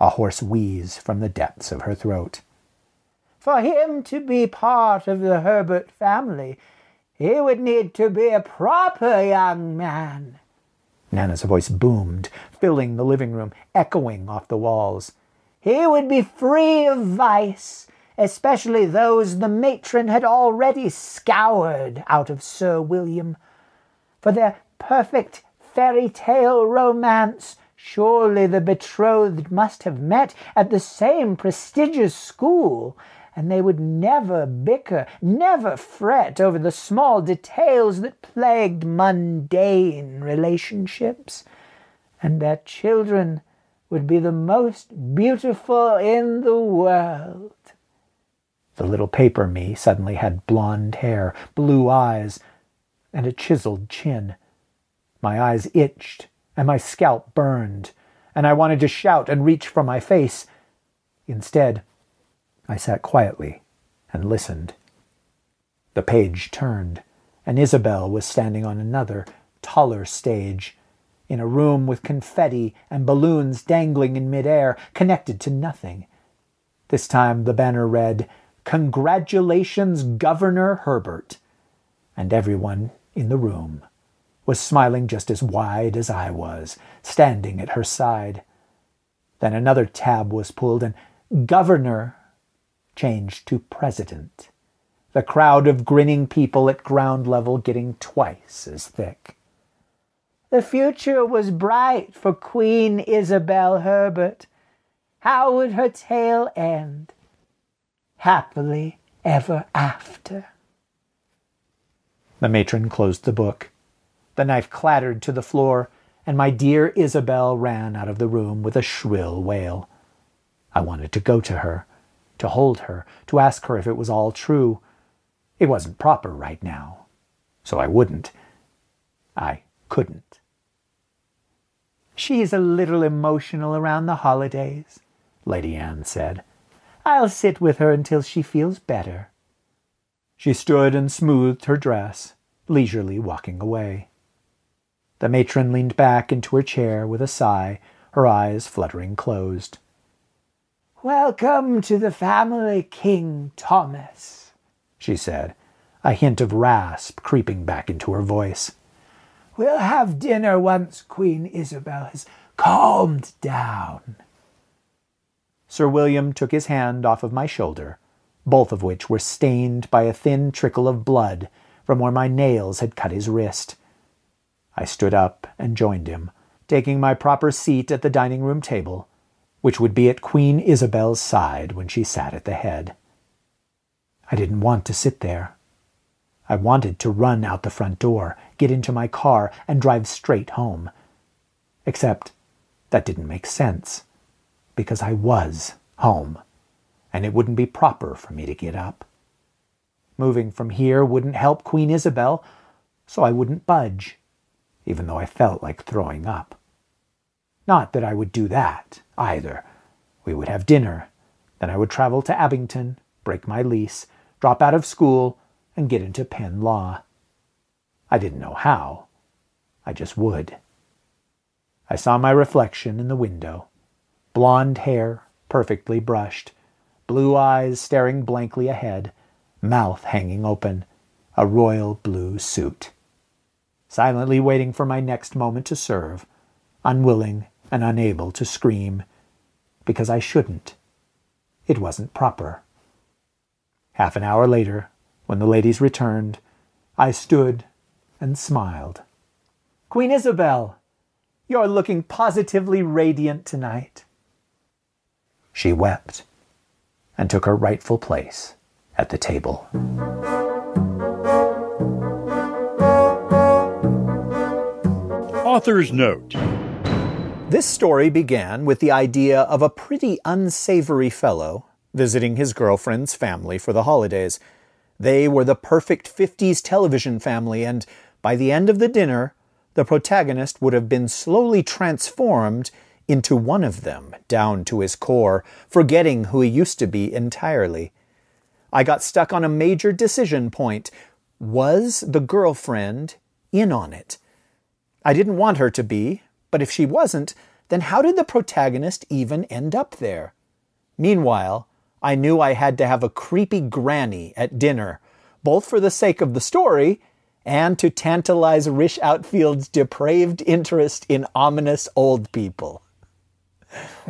a hoarse wheeze from the depths of her throat. For him to be part of the Herbert family, he would need to be a proper young man. Nana's voice boomed, filling the living room, echoing off the walls. He would be free of vice, especially those the matron had already scoured out of Sir William. For their perfect fairy tale romance, surely the betrothed must have met at the same prestigious school and they would never bicker, never fret over the small details that plagued mundane relationships, and their children would be the most beautiful in the world. The little paper me suddenly had blond hair, blue eyes, and a chiseled chin. My eyes itched, and my scalp burned, and I wanted to shout and reach for my face. Instead, I sat quietly and listened. The page turned, and Isabel was standing on another, taller stage, in a room with confetti and balloons dangling in midair, connected to nothing. This time the banner read, Congratulations, Governor Herbert. And everyone in the room was smiling just as wide as I was, standing at her side. Then another tab was pulled, and Governor changed to president. The crowd of grinning people at ground level getting twice as thick. The future was bright for Queen Isabel Herbert. How would her tale end? Happily ever after. The matron closed the book. The knife clattered to the floor, and my dear Isabel ran out of the room with a shrill wail. I wanted to go to her, to hold her, to ask her if it was all true. It wasn't proper right now, so I wouldn't. I couldn't. She's a little emotional around the holidays, Lady Anne said. I'll sit with her until she feels better. She stood and smoothed her dress, leisurely walking away. The matron leaned back into her chair with a sigh, her eyes fluttering closed. Welcome to the family, King Thomas, she said, a hint of rasp creeping back into her voice. We'll have dinner once Queen Isabel has calmed down. Sir William took his hand off of my shoulder, both of which were stained by a thin trickle of blood from where my nails had cut his wrist. I stood up and joined him, taking my proper seat at the dining room table, which would be at Queen Isabel's side when she sat at the head. I didn't want to sit there. I wanted to run out the front door, get into my car, and drive straight home. Except that didn't make sense, because I was home, and it wouldn't be proper for me to get up. Moving from here wouldn't help Queen Isabel, so I wouldn't budge, even though I felt like throwing up. Not that I would do that, either. We would have dinner, then I would travel to Abington, break my lease, drop out of school, and get into Penn Law. I didn't know how. I just would. I saw my reflection in the window. Blonde hair, perfectly brushed, blue eyes staring blankly ahead, mouth hanging open, a royal blue suit. Silently waiting for my next moment to serve, unwilling and unable to scream, because I shouldn't. It wasn't proper. Half an hour later, when the ladies returned, I stood and smiled. Queen Isabel, you're looking positively radiant tonight. She wept and took her rightful place at the table. Author's Note This story began with the idea of a pretty unsavory fellow visiting his girlfriend's family for the holidays. They were the perfect 50s television family, and by the end of the dinner, the protagonist would have been slowly transformed into one of them, down to his core, forgetting who he used to be entirely. I got stuck on a major decision point. Was the girlfriend in on it? I didn't want her to be, but if she wasn't, then how did the protagonist even end up there? Meanwhile, I knew I had to have a creepy granny at dinner, both for the sake of the story and to tantalize Rish Outfield's depraved interest in ominous old people.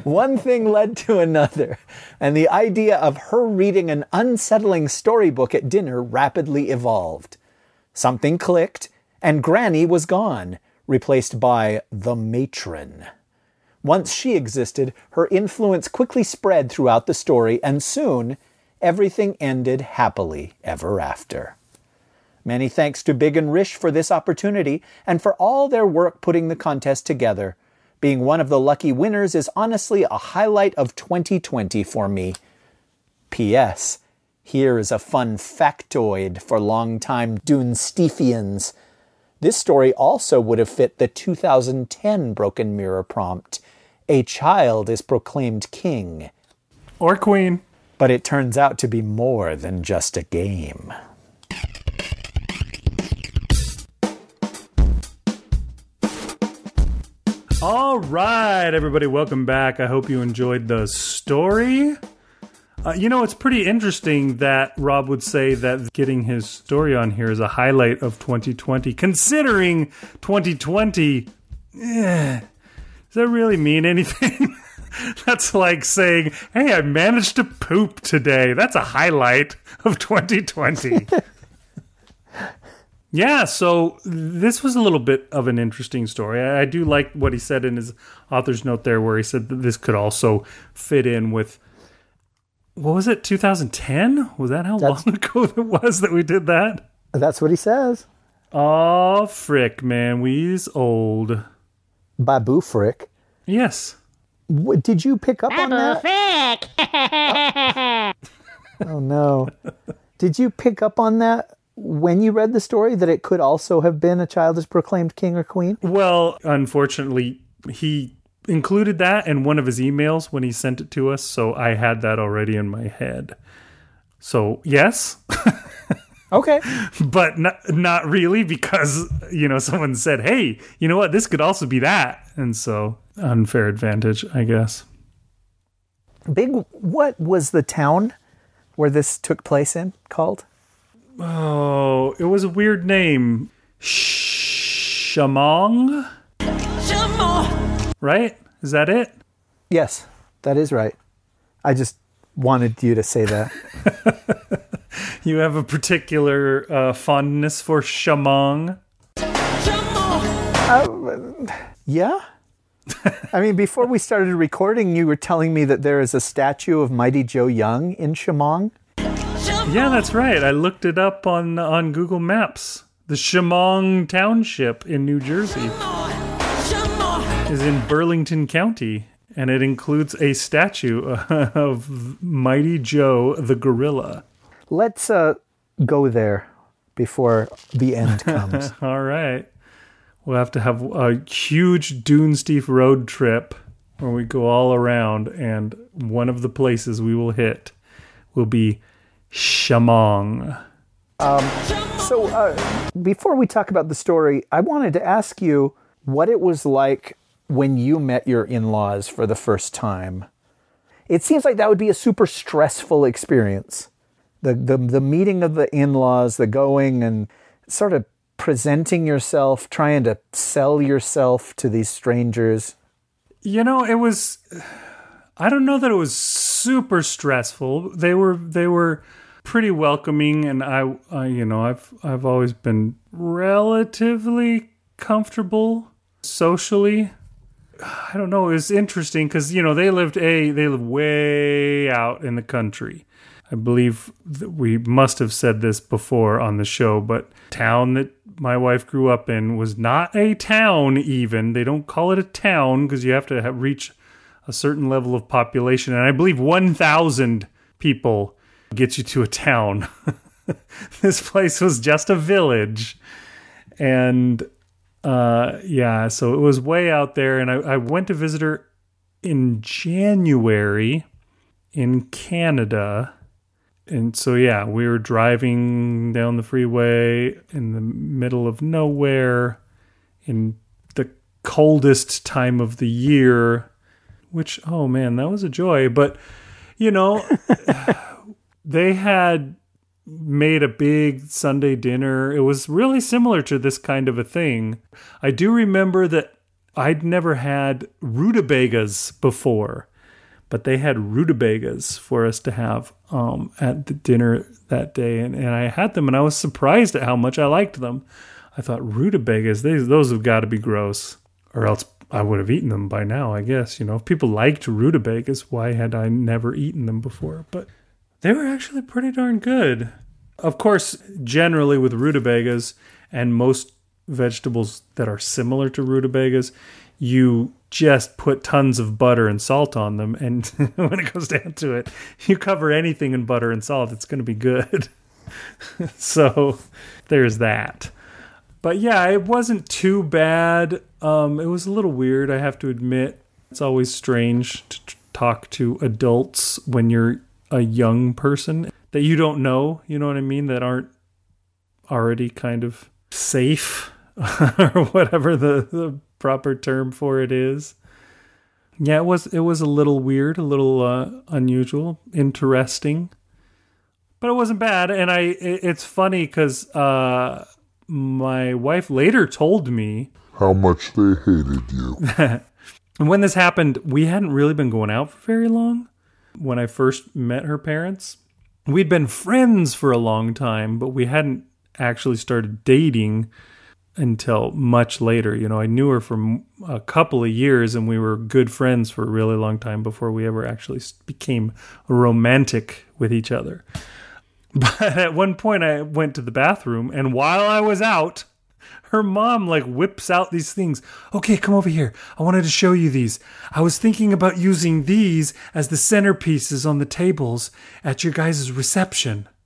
One thing led to another, and the idea of her reading an unsettling storybook at dinner rapidly evolved. Something clicked, and Granny was gone, replaced by the matron. Once she existed, her influence quickly spread throughout the story, and soon everything ended happily ever after. Many thanks to Big and Rish for this opportunity and for all their work putting the contest together. Being one of the lucky winners is honestly a highlight of 2020 for me. P.S. Here is a fun factoid for longtime Dunesteefians. This story also would have fit the 2010 Broken Mirror prompt. A child is proclaimed king. Or queen. But it turns out to be more than just a game. All right, everybody, welcome back. I hope you enjoyed the story. Uh, you know, it's pretty interesting that Rob would say that getting his story on here is a highlight of 2020, considering 2020. Eh, does that really mean anything? That's like saying, hey, I managed to poop today. That's a highlight of 2020. Yeah, so this was a little bit of an interesting story. I, I, do like what he said in his author's note there, where he said that this could also fit in with what was it, 2010? Was that how That's, long ago it was that we did that? That's what he says. Oh, frick, man, we's old. Babu Frik. Yes. What, did you pick up Babu on that? Frick. oh no. Did you pick up on that? when you read the story that it could also have been a child is proclaimed king or queen? Well, unfortunately, he included that in one of his emails when he sent it to us, so I had that already in my head. So, yes. okay. But not, not really because, you know, someone said, "Hey, you know what? This could also be that." And so, unfair advantage, I guess. Big, what was the town where this took place in called? Oh, it was a weird name. Shamong? Right? Is that it? Yes, that is right. I just wanted you to say that. You have a particular uh, fondness for Shamong? yeah? I mean, before we started recording, you were telling me that there is a statue of Mighty Joe Young in Shamong. Yeah, that's right. I looked it up on on Google Maps. The Shamong Township in New Jersey is in Burlington County, and it includes a statue of Mighty Joe the gorilla. Let's uh, go there before the end comes. All right. We'll have to have a huge Dunesteef road trip where we go all around, and one of the places we will hit will be Shamong. so, uh, before we talk about the story, I wanted to ask you what it was like when you met your in laws for the first time. It seems like that would be a super stressful experience. The, the, the meeting of the in laws, the going and sort of presenting yourself, trying to sell yourself to these strangers. You know, it was I don't know that it was super stressful. They were they were pretty welcoming and I, I you know, I've I've always been relatively comfortable socially. I don't know, it was interesting cuz you know, they lived a they live way out in the country. I believe we must have said this before on the show, but town that my wife grew up in was not a town even. They don't call it a town because you have to have, reach a certain level of population and I believe 1000 people gets you to a town. this place was just a village. And uh yeah, so it was way out there and I, I went to visit her in January in Canada. And so yeah, we were driving down the freeway in the middle of nowhere in the coldest time of the year, which oh man, that was a joy, but you know, they had made a big Sunday dinner. It was really similar to this kind of a thing. I do remember that I'd never had rutabagas before but they had rutabagas for us to have um, at the dinner that day, and, and I had them, and I was surprised at how much I liked them. I thought rutabagas, they, those have got to be gross, or else I would have eaten them by now. I guess you know if people liked rutabagas, why had I never eaten them before? But they were actually pretty darn good. Of course, generally with rutabagas and most vegetables that are similar to rutabagas, you just put tons of butter and salt on them. And when it goes down to it, you cover anything in butter and salt, it's going to be good. so there's that. But yeah, it wasn't too bad. Um, it was a little weird, I have to admit. It's always strange to talk to adults when you're a young person that you don't know, you know what I mean, that aren't already kind of safe or whatever the, the proper term for it is. Yeah, it was it was a little weird, a little uh, unusual, interesting, but it wasn't bad. And I, it, it's funny because uh, my wife later told me how much they hated you. and when this happened, we hadn't really been going out for very long. When I first met her parents, we'd been friends for a long time, but we hadn't actually started dating until much later. You know, I knew her for a couple of years and we were good friends for a really long time before we ever actually became romantic with each other. But at one point, I went to the bathroom, and while I was out, her mom like whips out these things. Okay, come over here. I wanted to show you these. I was thinking about using these as the centerpieces on the tables at your guys' reception.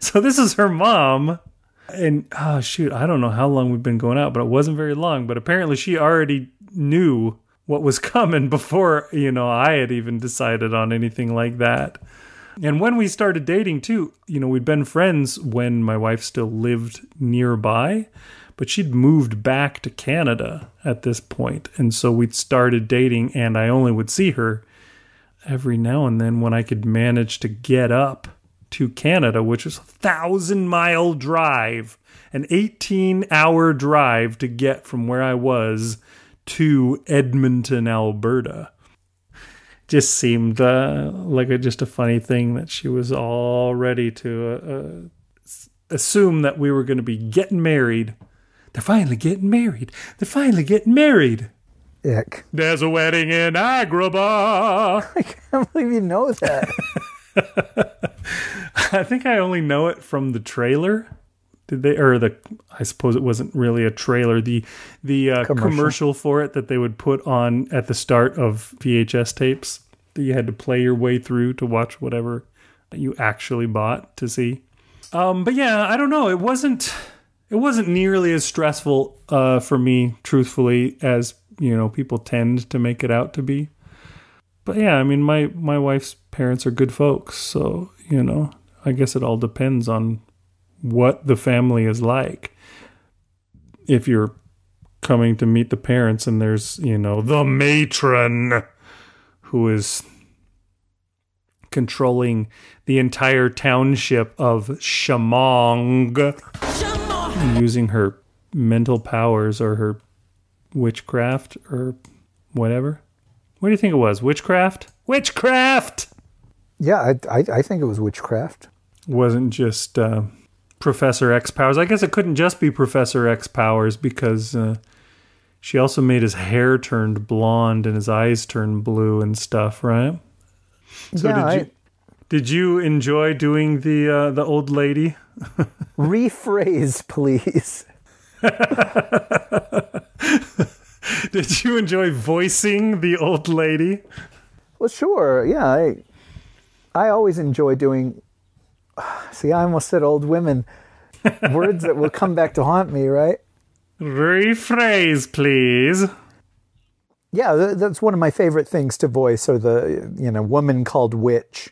So this is her mom and oh shoot, I don't know how long we've been going out, but it wasn't very long. But apparently, she already knew what was coming before you know I had even decided on anything like that. And when we started dating too, you know, we'd been friends when my wife still lived nearby, but she'd moved back to Canada at this point, and so we'd started dating, and I only would see her every now and then when I could manage to get up to Canada, which was a thousand mile drive, an 18 hour drive to get from where I was to Edmonton, Alberta. Just seemed uh, like a, just a funny thing that she was all ready to uh, uh, assume that we were going to be getting married. They're finally getting married. They're finally getting married. Ick. There's a wedding in Agrabah. I can't believe you know that. I think I only know it from the trailer. Did they or the? I suppose it wasn't really a trailer. The the uh, Commercial. commercial. for it that they would put on at the start of VHS tapes that you had to play your way through to watch whatever you actually bought to see. Um, but yeah, I don't know. It wasn't. It wasn't nearly as stressful uh, for me, truthfully, as you know people tend to make it out to be. But yeah, I mean, my my wife's parents are good folks, so you know, I guess it all depends on what the family is like. If you're coming to meet the parents and there's, you know, the matron who is controlling the entire township of Shamong using her mental powers or her witchcraft or whatever. What do you think it was? Witchcraft? Witchcraft! yeah, I, I, I think it was witchcraft. wasn't just uh, Professor X powers. I guess it couldn't just be Professor X powers because uh, she also made his hair turned blonde and his eyes turned blue and stuff, right? So yeah, did you did you enjoy doing the uh, the old lady? rephrase, please. Did you enjoy voicing the old lady? Well, sure. Yeah, I, I always enjoy doing. See, I almost said old women. Words that will come back to haunt me, right? Rephrase, please. Yeah, that's one of my favorite things to voice, or the you know woman called witch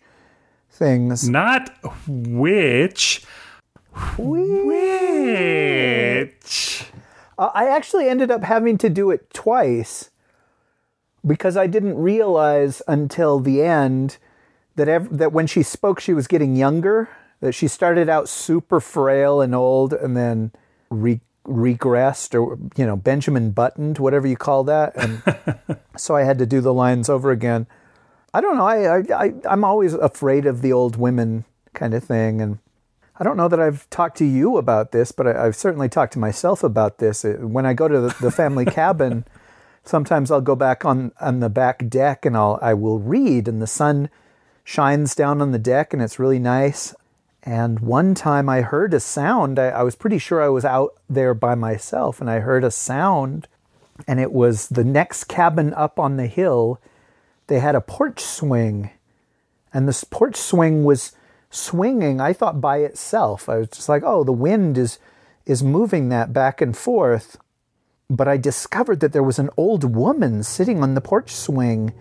things. Not which. Which. Uh, I actually ended up having to do it twice because I didn't realize until the end that ev- that when she spoke, she was getting younger. That she started out super frail and old, and then re- regressed, or you know, Benjamin buttoned, whatever you call that. And so I had to do the lines over again. I don't know. I, I, I I'm always afraid of the old women kind of thing, and I don't know that I've talked to you about this, but I, I've certainly talked to myself about this. When I go to the, the family cabin, sometimes I'll go back on on the back deck and I'll I will read, and the sun shines down on the deck, and it's really nice. And one time I heard a sound. I, I was pretty sure I was out there by myself, and I heard a sound, and it was the next cabin up on the hill. They had a porch swing, and this porch swing was swinging i thought by itself. I was just like oh the wind is is moving that back and forth. But i discovered that there was an old woman sitting on the porch swing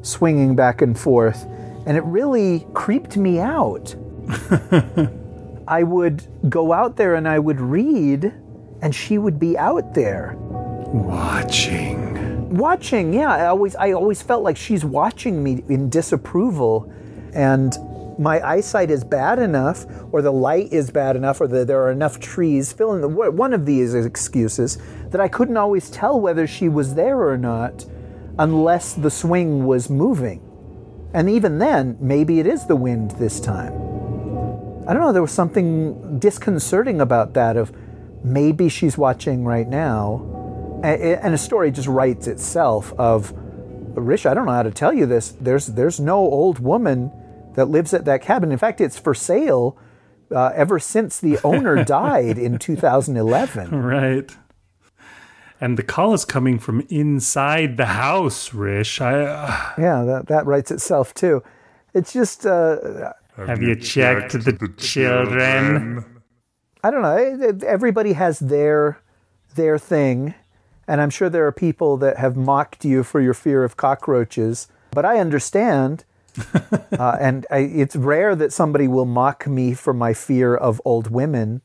swinging back and forth and it really creeped me out. I would go out there and i would read and she would be out there. Watching. Watching yeah i always i always felt like she's watching me in disapproval and my eyesight is bad enough or the light is bad enough or that there are enough trees fill in the one of these excuses that i couldn't always tell whether she was there or not unless the swing was moving. And even then maybe it is the wind this time. I don't know there was something disconcerting about that of maybe she's watching right now and a story just writes itself of Rish, I don't know how to tell you this. There's there's no old woman that lives at that cabin. In fact, it's for sale uh, ever since the owner died in 2011. Right. And the call is coming from inside the house, Rish. I, uh, Yeah, that that writes itself too. It's just uh, have you checked the children? I don't know. Everybody has their their thing, and I'm sure there are people that have mocked you for your fear of cockroaches. But I understand, uh, and I, it's rare that somebody will mock me for my fear of old women.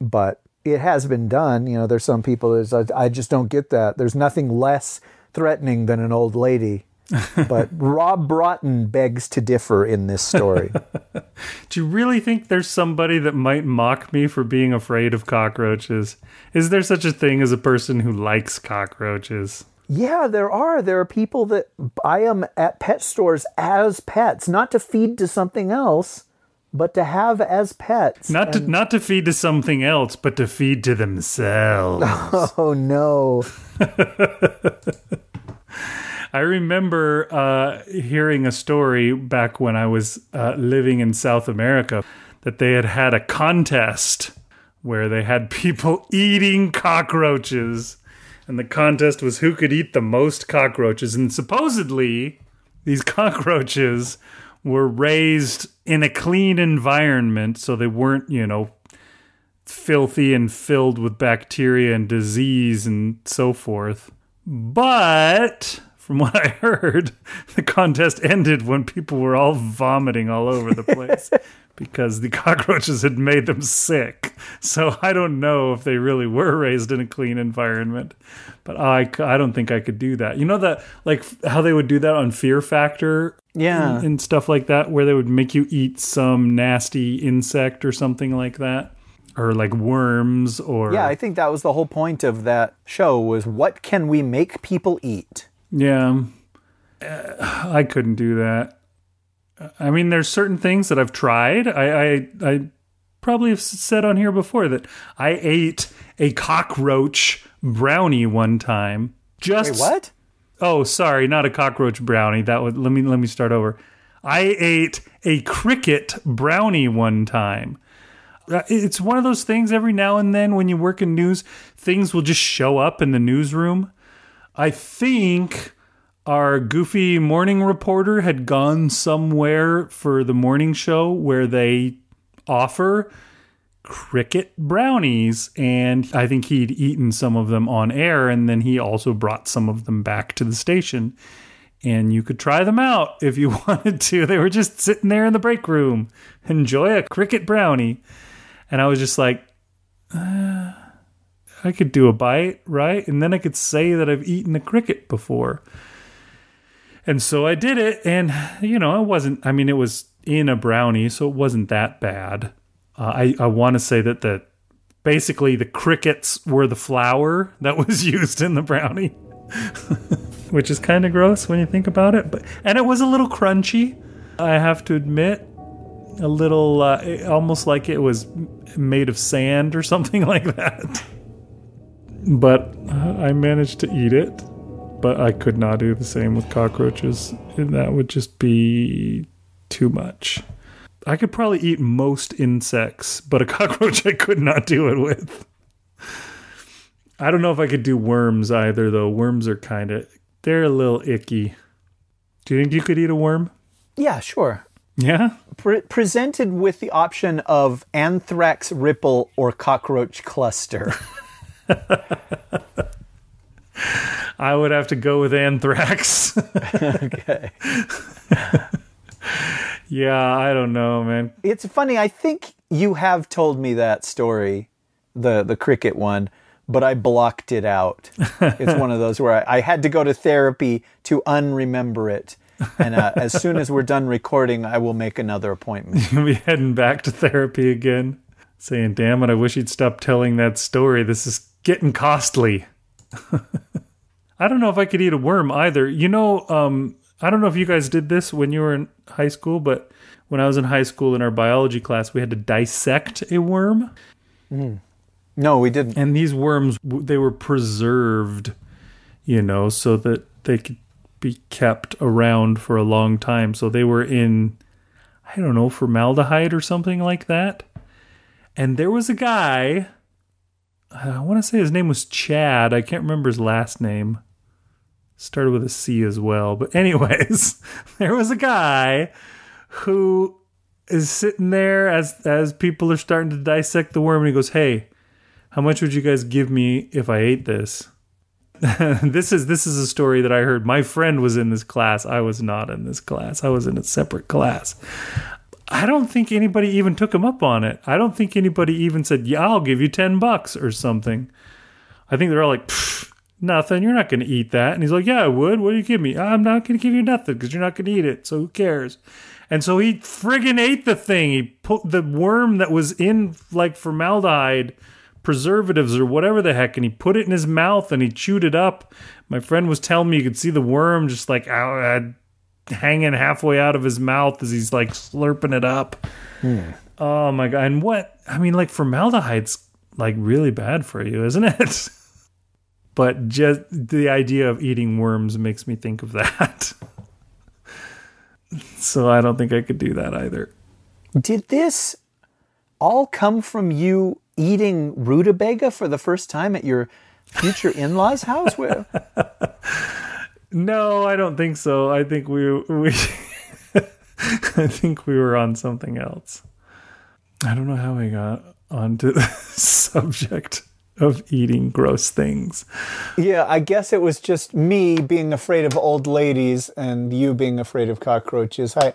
But it has been done. You know, there's some people that I, I just don't get that. There's nothing less threatening than an old lady. but Rob Broughton begs to differ in this story. Do you really think there's somebody that might mock me for being afraid of cockroaches? Is there such a thing as a person who likes cockroaches? yeah, there are. There are people that buy them at pet stores as pets, not to feed to something else, but to have as pets. Not to not to feed to something else, but to feed to themselves. Oh no. I remember uh, hearing a story back when I was uh, living in South America that they had had a contest where they had people eating cockroaches. And the contest was who could eat the most cockroaches. And supposedly, these cockroaches were raised in a clean environment, so they weren't, you know, filthy and filled with bacteria and disease and so forth. But from what I heard, the contest ended when people were all vomiting all over the place because the cockroaches had made them sick. So I don't know if they really were raised in a clean environment, but I, I don't think I could do that. You know that like how they would do that on Fear Factor Yeah. and stuff like that, where they would make you eat some nasty insect or something like that, or like worms or Yeah, I think that was the whole point of that show was what can we make people eat? Yeah. Uh, I couldn't do that. I mean, there's certain things that I've tried. I, I, I probably have said on here before that I ate a cockroach brownie one time. Just Wait, what? Oh, sorry, not a cockroach brownie. That would let me let me start over. I ate a cricket brownie one time. Uh, It's one of those things every now and then when you work in news, things will just show up in the newsroom. I think our goofy morning reporter had gone somewhere for the morning show where they offer cricket brownies and I think he'd eaten some of them on air and then he also brought some of them back to the station and you could try them out if you wanted to. They were just sitting there in the break room. Enjoy a cricket brownie. And I was just like, uh, I could do a bite, right? And then I could say that I've eaten a cricket before. And so I did it. And, you know, it wasn't, I mean, it was in a brownie, so it wasn't that bad. Uh, I, I want to say that the basically the crickets were the flour that was used in the brownie, which is kind of gross when you think about it. But and it was a little crunchy, I have to admit, a little uh, almost like it was made of sand or something like that. But uh, I managed to eat it. But I could not do the same with cockroaches. And that would just be too much. I could probably eat most insects, but a cockroach I could not do it with. I don't know if I could do worms either, though. Worms are kind of, they're a little icky. Do you think you could eat a worm? Yeah, sure. Yeah? Pre- presented with the option of anthrax ripple or cockroach cluster. I would have to go with anthrax. okay. yeah, I don't know, man. It's funny. I think you have told me that story, the the cricket one, but I blocked it out. it's one of those where I, I had to go to therapy to unremember it. And uh, as soon as we're done recording, I will make another appointment. You'll be heading back to therapy again, saying, damn it, I wish you'd stop telling that story. This is getting costly. I don't know if I could eat a worm either. You know, um, I don't know if you guys did this when you were in high school, but when I was in high school in our biology class, we had to dissect a worm. No, we didn't. and these worms they were preserved you know so that they could be kept around for a long time so they were in i don't know formaldehyde or something like that and there was a guy i want to say his name was chad i can't remember his last name started with a c as well but anyways there was a guy who is sitting there as as people are starting to dissect the worm and he goes hey how much would you guys give me if I ate this? this is this is a story that I heard. My friend was in this class. I was not in this class. I was in a separate class. I don't think anybody even took him up on it. I don't think anybody even said, "Yeah, I'll give you 10 bucks or something." I think they're all like, Nothing. You're not going to eat that. And he's like, Yeah, I would. What do you give me? I'm not going to give you nothing because you're not going to eat it. So who cares? And so he friggin' ate the thing. He put the worm that was in like formaldehyde preservatives or whatever the heck, and he put it in his mouth and he chewed it up. My friend was telling me you could see the worm just like out, hanging halfway out of his mouth as he's like slurping it up. Hmm. Oh my god! And what I mean, like formaldehyde's like really bad for you, isn't it? but just the idea of eating worms makes me think of that. so I don't think I could do that either. Did this all come from you eating rutabaga for the first time at your future in-laws house? Where No, I don't think so. I think we we I think we were on something else. I don't know how I got onto the subject of eating gross things. Yeah, I guess it was just me being afraid of old ladies and you being afraid of cockroaches. I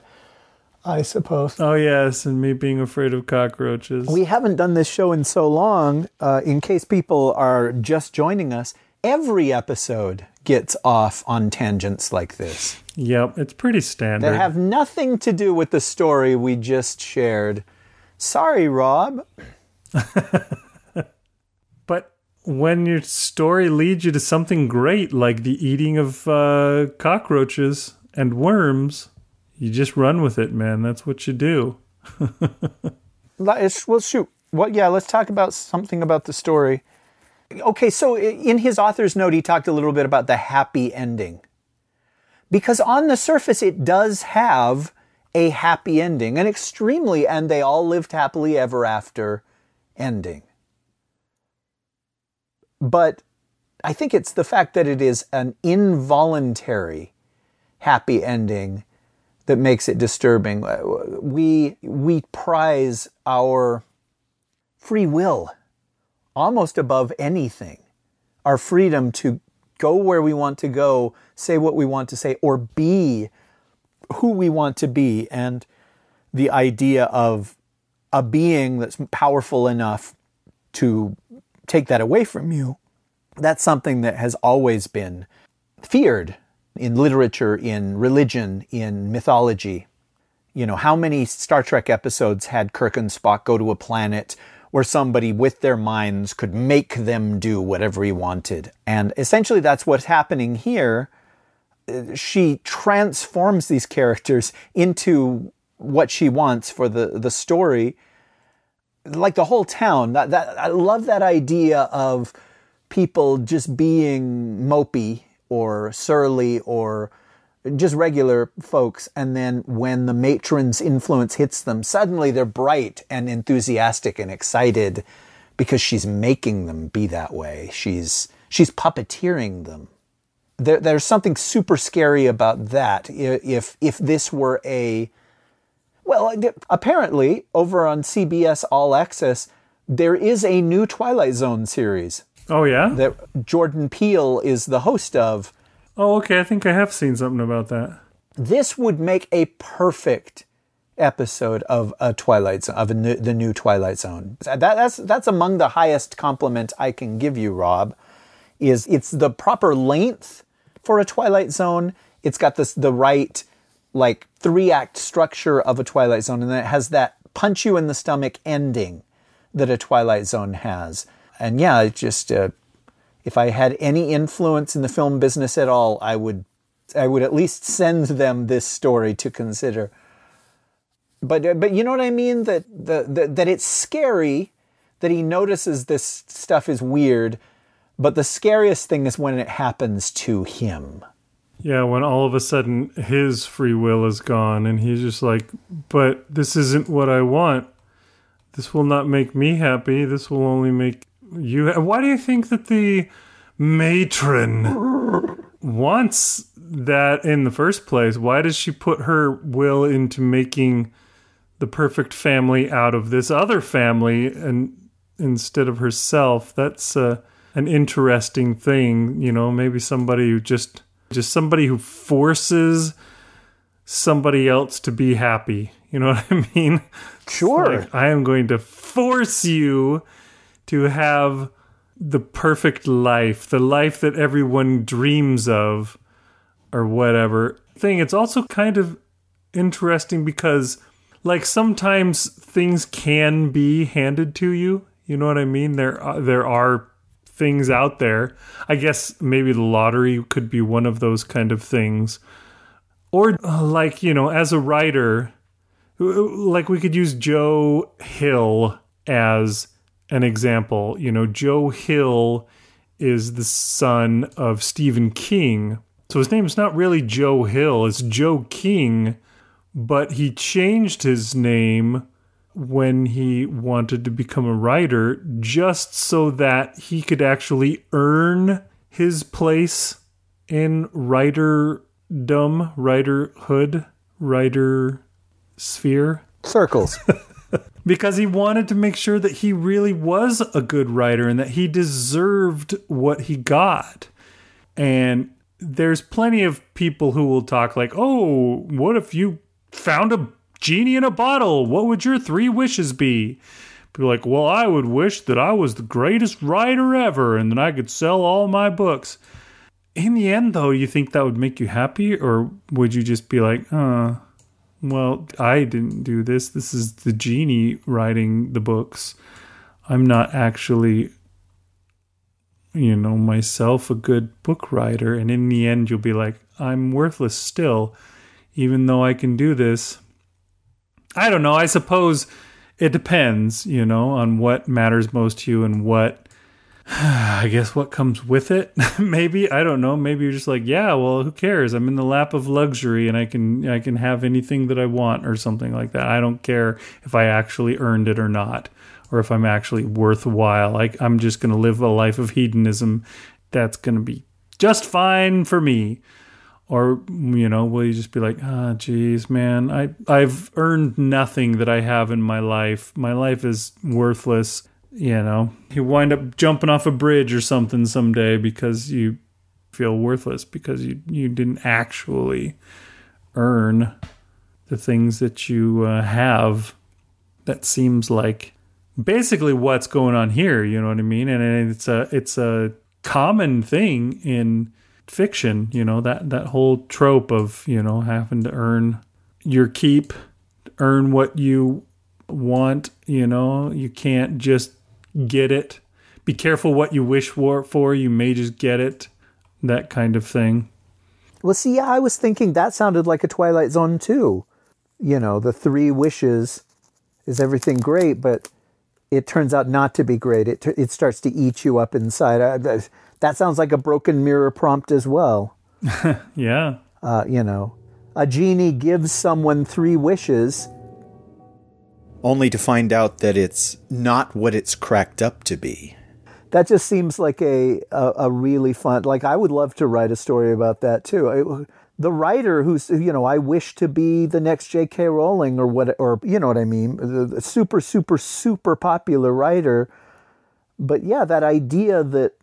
I suppose. Oh yes, and me being afraid of cockroaches. We haven't done this show in so long. Uh, in case people are just joining us, every episode gets off on tangents like this yep, it's pretty that standard. have nothing to do with the story we just shared. Sorry, Rob. But when your story leads you to something great, like the eating of uh, cockroaches and worms, you just run with it, man. That's what you do. Well, shoot. What? Yeah, let's talk about something about the story. Okay, so in his author's note, he talked a little bit about the happy ending. Because on the surface, it does have a happy ending, an extremely, and they all lived happily ever after ending. But I think it's the fact that it is an involuntary happy ending that makes it disturbing. We we prize our free will almost above anything. Our freedom to go where we want to go, say what we want to say, or be who we want to be. And the idea of a being that's powerful enough to take that away from you, that's something that has always been feared in literature, in religion, in mythology. You know, how many Star Trek episodes had Kirk and Spock go to a planet where somebody with their minds could make them do whatever he wanted? And essentially, that's what's happening here. She transforms these characters into what she wants for the, the story like the whole town. That, that I love that idea of people just being mopey or surly or just regular folks, and then when the matron's influence hits them, suddenly they're bright and enthusiastic and excited because she's making them be that way. She's she's puppeteering them. There, there's something super scary about that. If if this were a well, uh, apparently, over on CBS All Access, there is a new Twilight Zone series Oh yeah. that Jordan Peele is the host of. Oh okay. I think I have seen something about that. This would make a perfect episode of a Twilight Zone, of new, the new Twilight Zone. That, that's that's among the highest compliment I can give you, Rob. Is it's the proper length for a Twilight Zone. It's got this the right like three act structure of a Twilight Zone, and then it has that punch you in the stomach ending that a Twilight Zone has. And yeah, it just uh, if I had any influence in the film business at all, I would I would at least send them this story to consider. But uh, but you know what I mean that the, the that it's scary that he notices this stuff is weird, but the scariest thing is when it happens to him. Yeah, when all of a sudden his free will is gone and he's just like, but this isn't what I want. This will not make me happy. This will only make you. Why do you think that the matron wants that in the first place? Why does she put her will into making the perfect family out of this other family and instead of herself? That's uh, an interesting thing. You know, maybe somebody who just just somebody who forces somebody else to be happy. You know what I mean? Sure. Like, I am going to force you to have the perfect life, the life that everyone dreams of, or whatever thing. It's also kind of interesting because, like, sometimes things can be handed to you. You know what I mean? There, are, there are things out there. I guess maybe the lottery could be one of those kind of things. Or, uh, like, you know, as a writer, like we could use Joe Hill as an example. You know, Joe Hill is the son of Stephen King. So his name is not really Joe Hill, it's Joe King, but he changed his name when he wanted to become a writer just so that he could actually earn his place in writerdom, writerhood, writer sphere. Circles. because he wanted to make sure that he really was a good writer and that he deserved what he got. And there's plenty of people who will talk like, "Oh, what if you found a genie in a bottle? What would your three wishes be?" People like, "Well, I would wish that I was the greatest writer ever and that I could sell all my books." In the end, though, you think that would make you happy, or would you just be like, "Uh, well, I didn't do this. This is the genie writing the books. I'm not actually, you know, myself a good book writer. And in the end, you'll be like, I'm worthless still, even though I can do this. I don't know. I suppose it depends, you know, on what matters most to you and what I guess what comes with it. Maybe I don't know. Maybe you're just like, yeah, well, who cares? I'm in the lap of luxury, and I can I can have anything that I want, or something like that. I don't care if I actually earned it or not, or if I'm actually worthwhile. Like I'm just gonna live a life of hedonism. That's gonna be just fine for me. Or you know, will you just be like, ah, oh, geez, man, I I've earned nothing that I have in my life. My life is worthless you know, you wind up jumping off a bridge or something someday because you feel worthless because you you didn't actually earn the things that you uh, have. That seems like basically what's going on here. You know what I mean? And it's a it's a common thing in fiction. You know that that whole trope of you know having to earn your keep, earn what you want. You know, you can't just get it. Be careful what you wish for, for you may just get it. That kind of thing. Well, see, I was thinking that sounded like a Twilight Zone too. You know, the three wishes is everything great, but it turns out not to be great. It it starts to eat you up inside. Uh, that sounds like a broken mirror prompt as well. yeah. Uh, you know, a genie gives someone three wishes only to find out that it's not what it's cracked up to be. That just seems like a, a, a really fun. Like I would love to write a story about that too. I, the writer who's you know I wish to be the next J.K. Rowling or what or you know what I mean, the, the super super super popular writer. But yeah, that idea that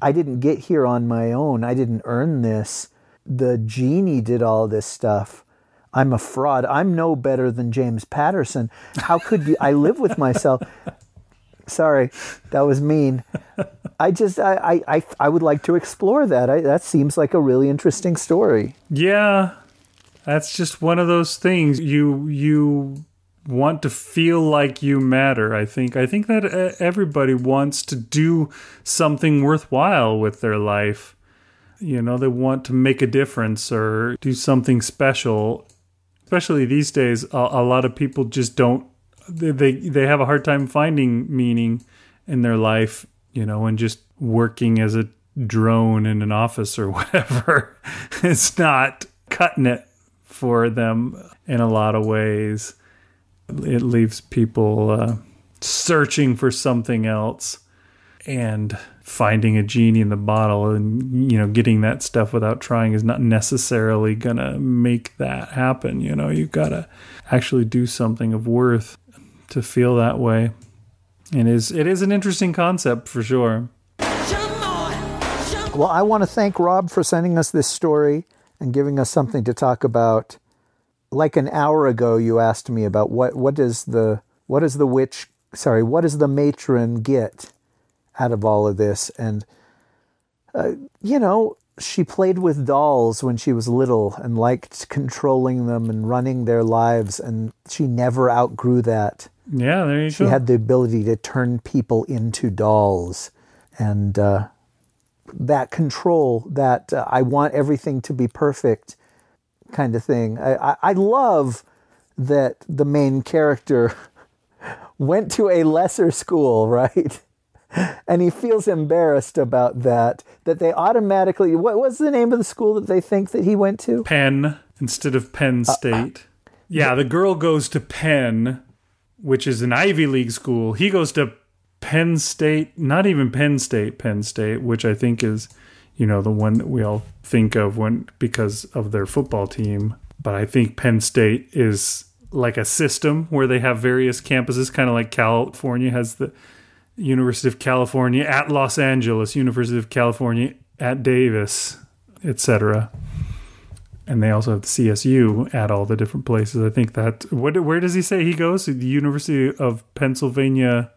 I didn't get here on my own. I didn't earn this. The genie did all this stuff. I'm a fraud. I'm no better than James Patterson. How could you? I live with myself. Sorry, that was mean. I just, I, I, I would like to explore that. I, that seems like a really interesting story. Yeah, that's just one of those things. You, you want to feel like you matter. I think. I think that uh, everybody wants to do something worthwhile with their life. You know, they want to make a difference or do something special especially these days, a, a lot of people just don't. They they have a hard time finding meaning in their life, you know, and just working as a drone in an office or whatever. it's not cutting it for them in a lot of ways. It leaves people uh, searching for something else and finding a genie in the bottle and you know getting that stuff without trying is not necessarily gonna make that happen you know? You've got to actually do something of worth to feel that way. And it is it is an interesting concept for sure. Well i want to thank rob for sending us this story and giving us something to talk about. Like an hour ago you asked me about what what does the what does the witch sorry what does the matron get out of all of this. And, uh, you know, she played with dolls when she was little and liked controlling them and running their lives. And she never outgrew that. Yeah, there you She go. had the ability to turn people into dolls. And uh, that control, that uh, I want everything to be perfect kind of thing. I, I, I love that the main character went to a lesser school, right? And he feels embarrassed about that. That they automatically, what was the name of the school that they think that he went to? Penn instead of Penn uh, uh, State. yeah, the girl goes to Penn, which is an Ivy League school. He goes to Penn State, not even Penn State, Penn State, which I think is, you know, the one that we all think of when because of their football team. But I think Penn State is like a system where they have various campuses, kind of like California has the University of California at Los Angeles, University of California at Davis, etc and they also have the CSU at all the different places. I think that what where does he say he goes? The University of Pennsylvania,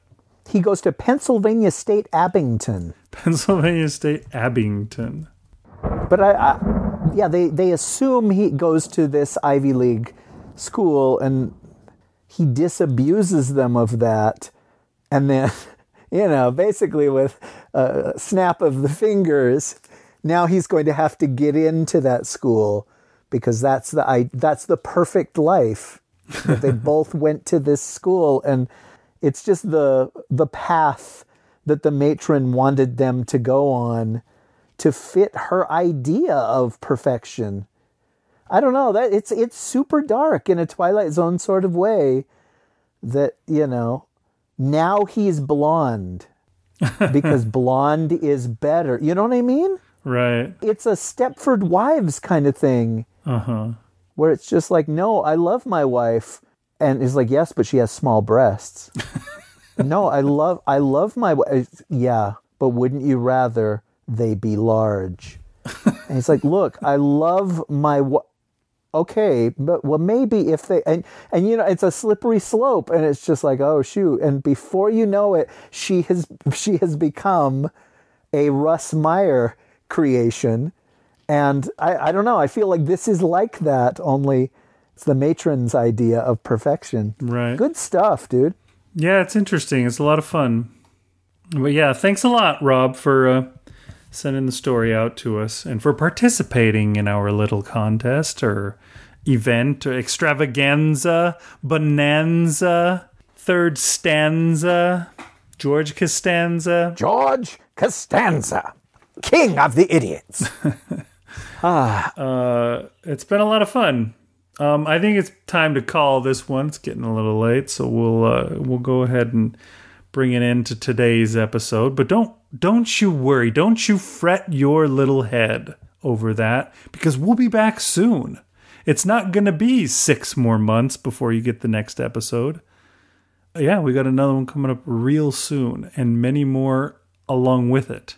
He goes to Pennsylvania State Abington. Pennsylvania State Abington. But I, I yeah, they, they assume he goes to this Ivy League school and he disabuses them of that. And then, you know, basically with a snap of the fingers, now he's going to have to get into that school because that's the I, that's the perfect life. they both went to this school and it's just the the path that the matron wanted them to go on to fit her idea of perfection. I don't know that it's it's super dark in a Twilight Zone sort of way. That you know, now he's blonde because blonde is better. You know what I mean? Right. It's a Stepford Wives kind of thing Uh huh. where it's just like, no, I love my wife, and he's like, yes, but she has small breasts. no, I love, I love my wife. Yeah, but wouldn't you rather they be large? and he's like, look, I love my. Wa- okay, but well, maybe if they and and you know, it's a slippery slope, and it's just like, oh shoot, and before you know it, she has she has become a Russ Meyer creation. And I, I don't know, I feel like this is like that, only it's the matron's idea of perfection. Right. Good stuff, dude. Yeah, it's interesting. It's a lot of fun. But yeah, thanks a lot, Rob, for uh, sending the story out to us and for participating in our little contest or event or extravaganza, bonanza, third stanza, George Costanza. George Costanza, king of the idiots. Uh, it's been a lot of fun. Um, I think it's time to call this one. It's getting a little late, so we'll uh, we'll go ahead and bring it into today's episode. But don't don't you worry, don't you fret your little head over that because we'll be back soon. It's not going to be six more months before you get the next episode. Yeah, we got another one coming up real soon, and many more along with it.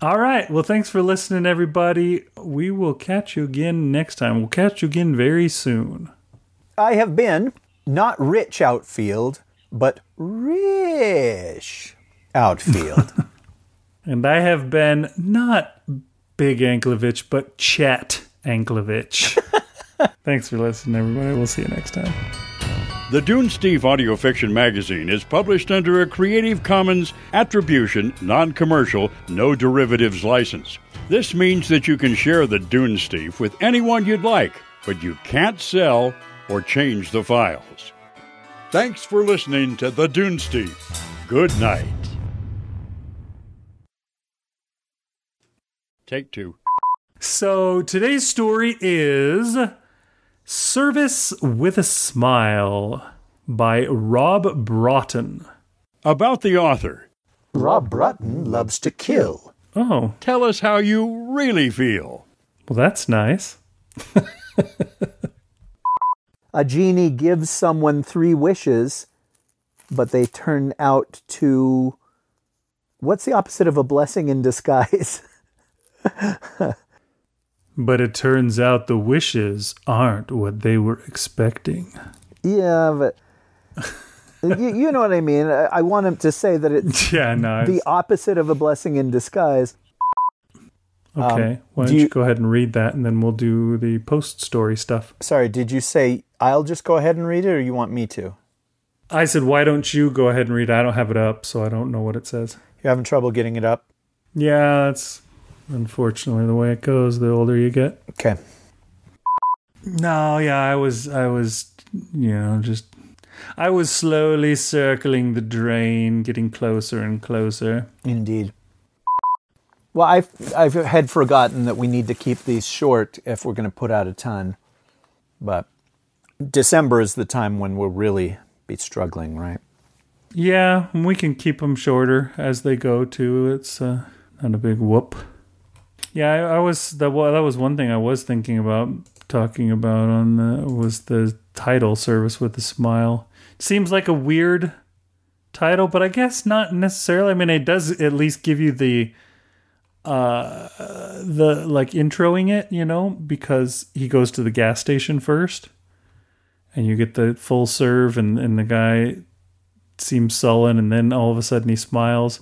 All right. Well, thanks for listening, everybody. We will catch you again next time. We'll catch you again very soon. I have been not Rish Outfield, but Rish Outfield. And I have been not Big Anklevich, but Chet Anklevich. thanks for listening, everybody. We'll see you next time. The Dunesteef Audio Fiction Magazine is published under a Creative Commons Attribution, Non Commercial, No Derivatives license. This means that you can share the Dunesteef with anyone you'd like, but you can't sell or change the files. Thanks for listening to The Dunesteef. Good night. Take two. So today's story is Service with a Smile by Rob Broughton. About the author. Rob Broughton loves to kill. Oh, Tell us how you really feel. well, that's nice. A genie gives someone three wishes, but they turn out to. What's the opposite of a blessing in disguise? But it turns out the wishes aren't what they were expecting. yeah, but you, you know what I mean. I, I want him to say that it's yeah, no. the opposite of a blessing in disguise. Um, okay. Why do don't you, you- go ahead and read that, and then we'll do the post story stuff. Sorry, did you say I'll just go ahead and read it, or you want me to? I said, why don't you go ahead and read? it? I don't have it up, so I don't know what it says. You're having trouble getting it up. Yeah, that's unfortunately the way it goes. The older you get. Okay. No, yeah, I was, I was, you know, just, I was slowly circling the drain, getting closer and closer. Indeed. Well, I've I've had forgotten that we need to keep these short if we're going to put out a ton, but December is the time when we'll really be struggling, right? Yeah, we can keep them shorter as they go too. It's uh, not a big whoop. Yeah, I, I was that. wa- That was one thing I was thinking about talking about on the, was the title "Service with a Smile." Seems like a weird title, but I guess not necessarily. I mean, it does at least give you the uh the like introing it, you know, because he goes to the gas station first, and you get the full serve, and and the guy seems sullen and then all of a sudden he smiles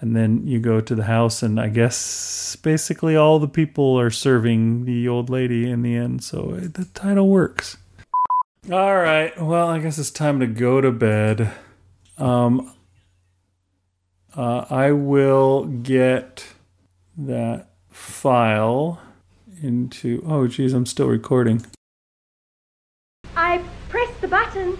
and then you go to the house and i guess basically all the people are serving the old lady in the end. So uh, the title works. All right. Well i guess it's time to go to bed. Um uh, i will get that file into oh geez i'm still recording I pressed the button.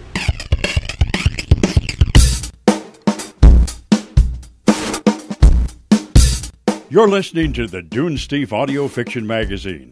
You're listening to the Dunesteef Audio Fiction Magazine.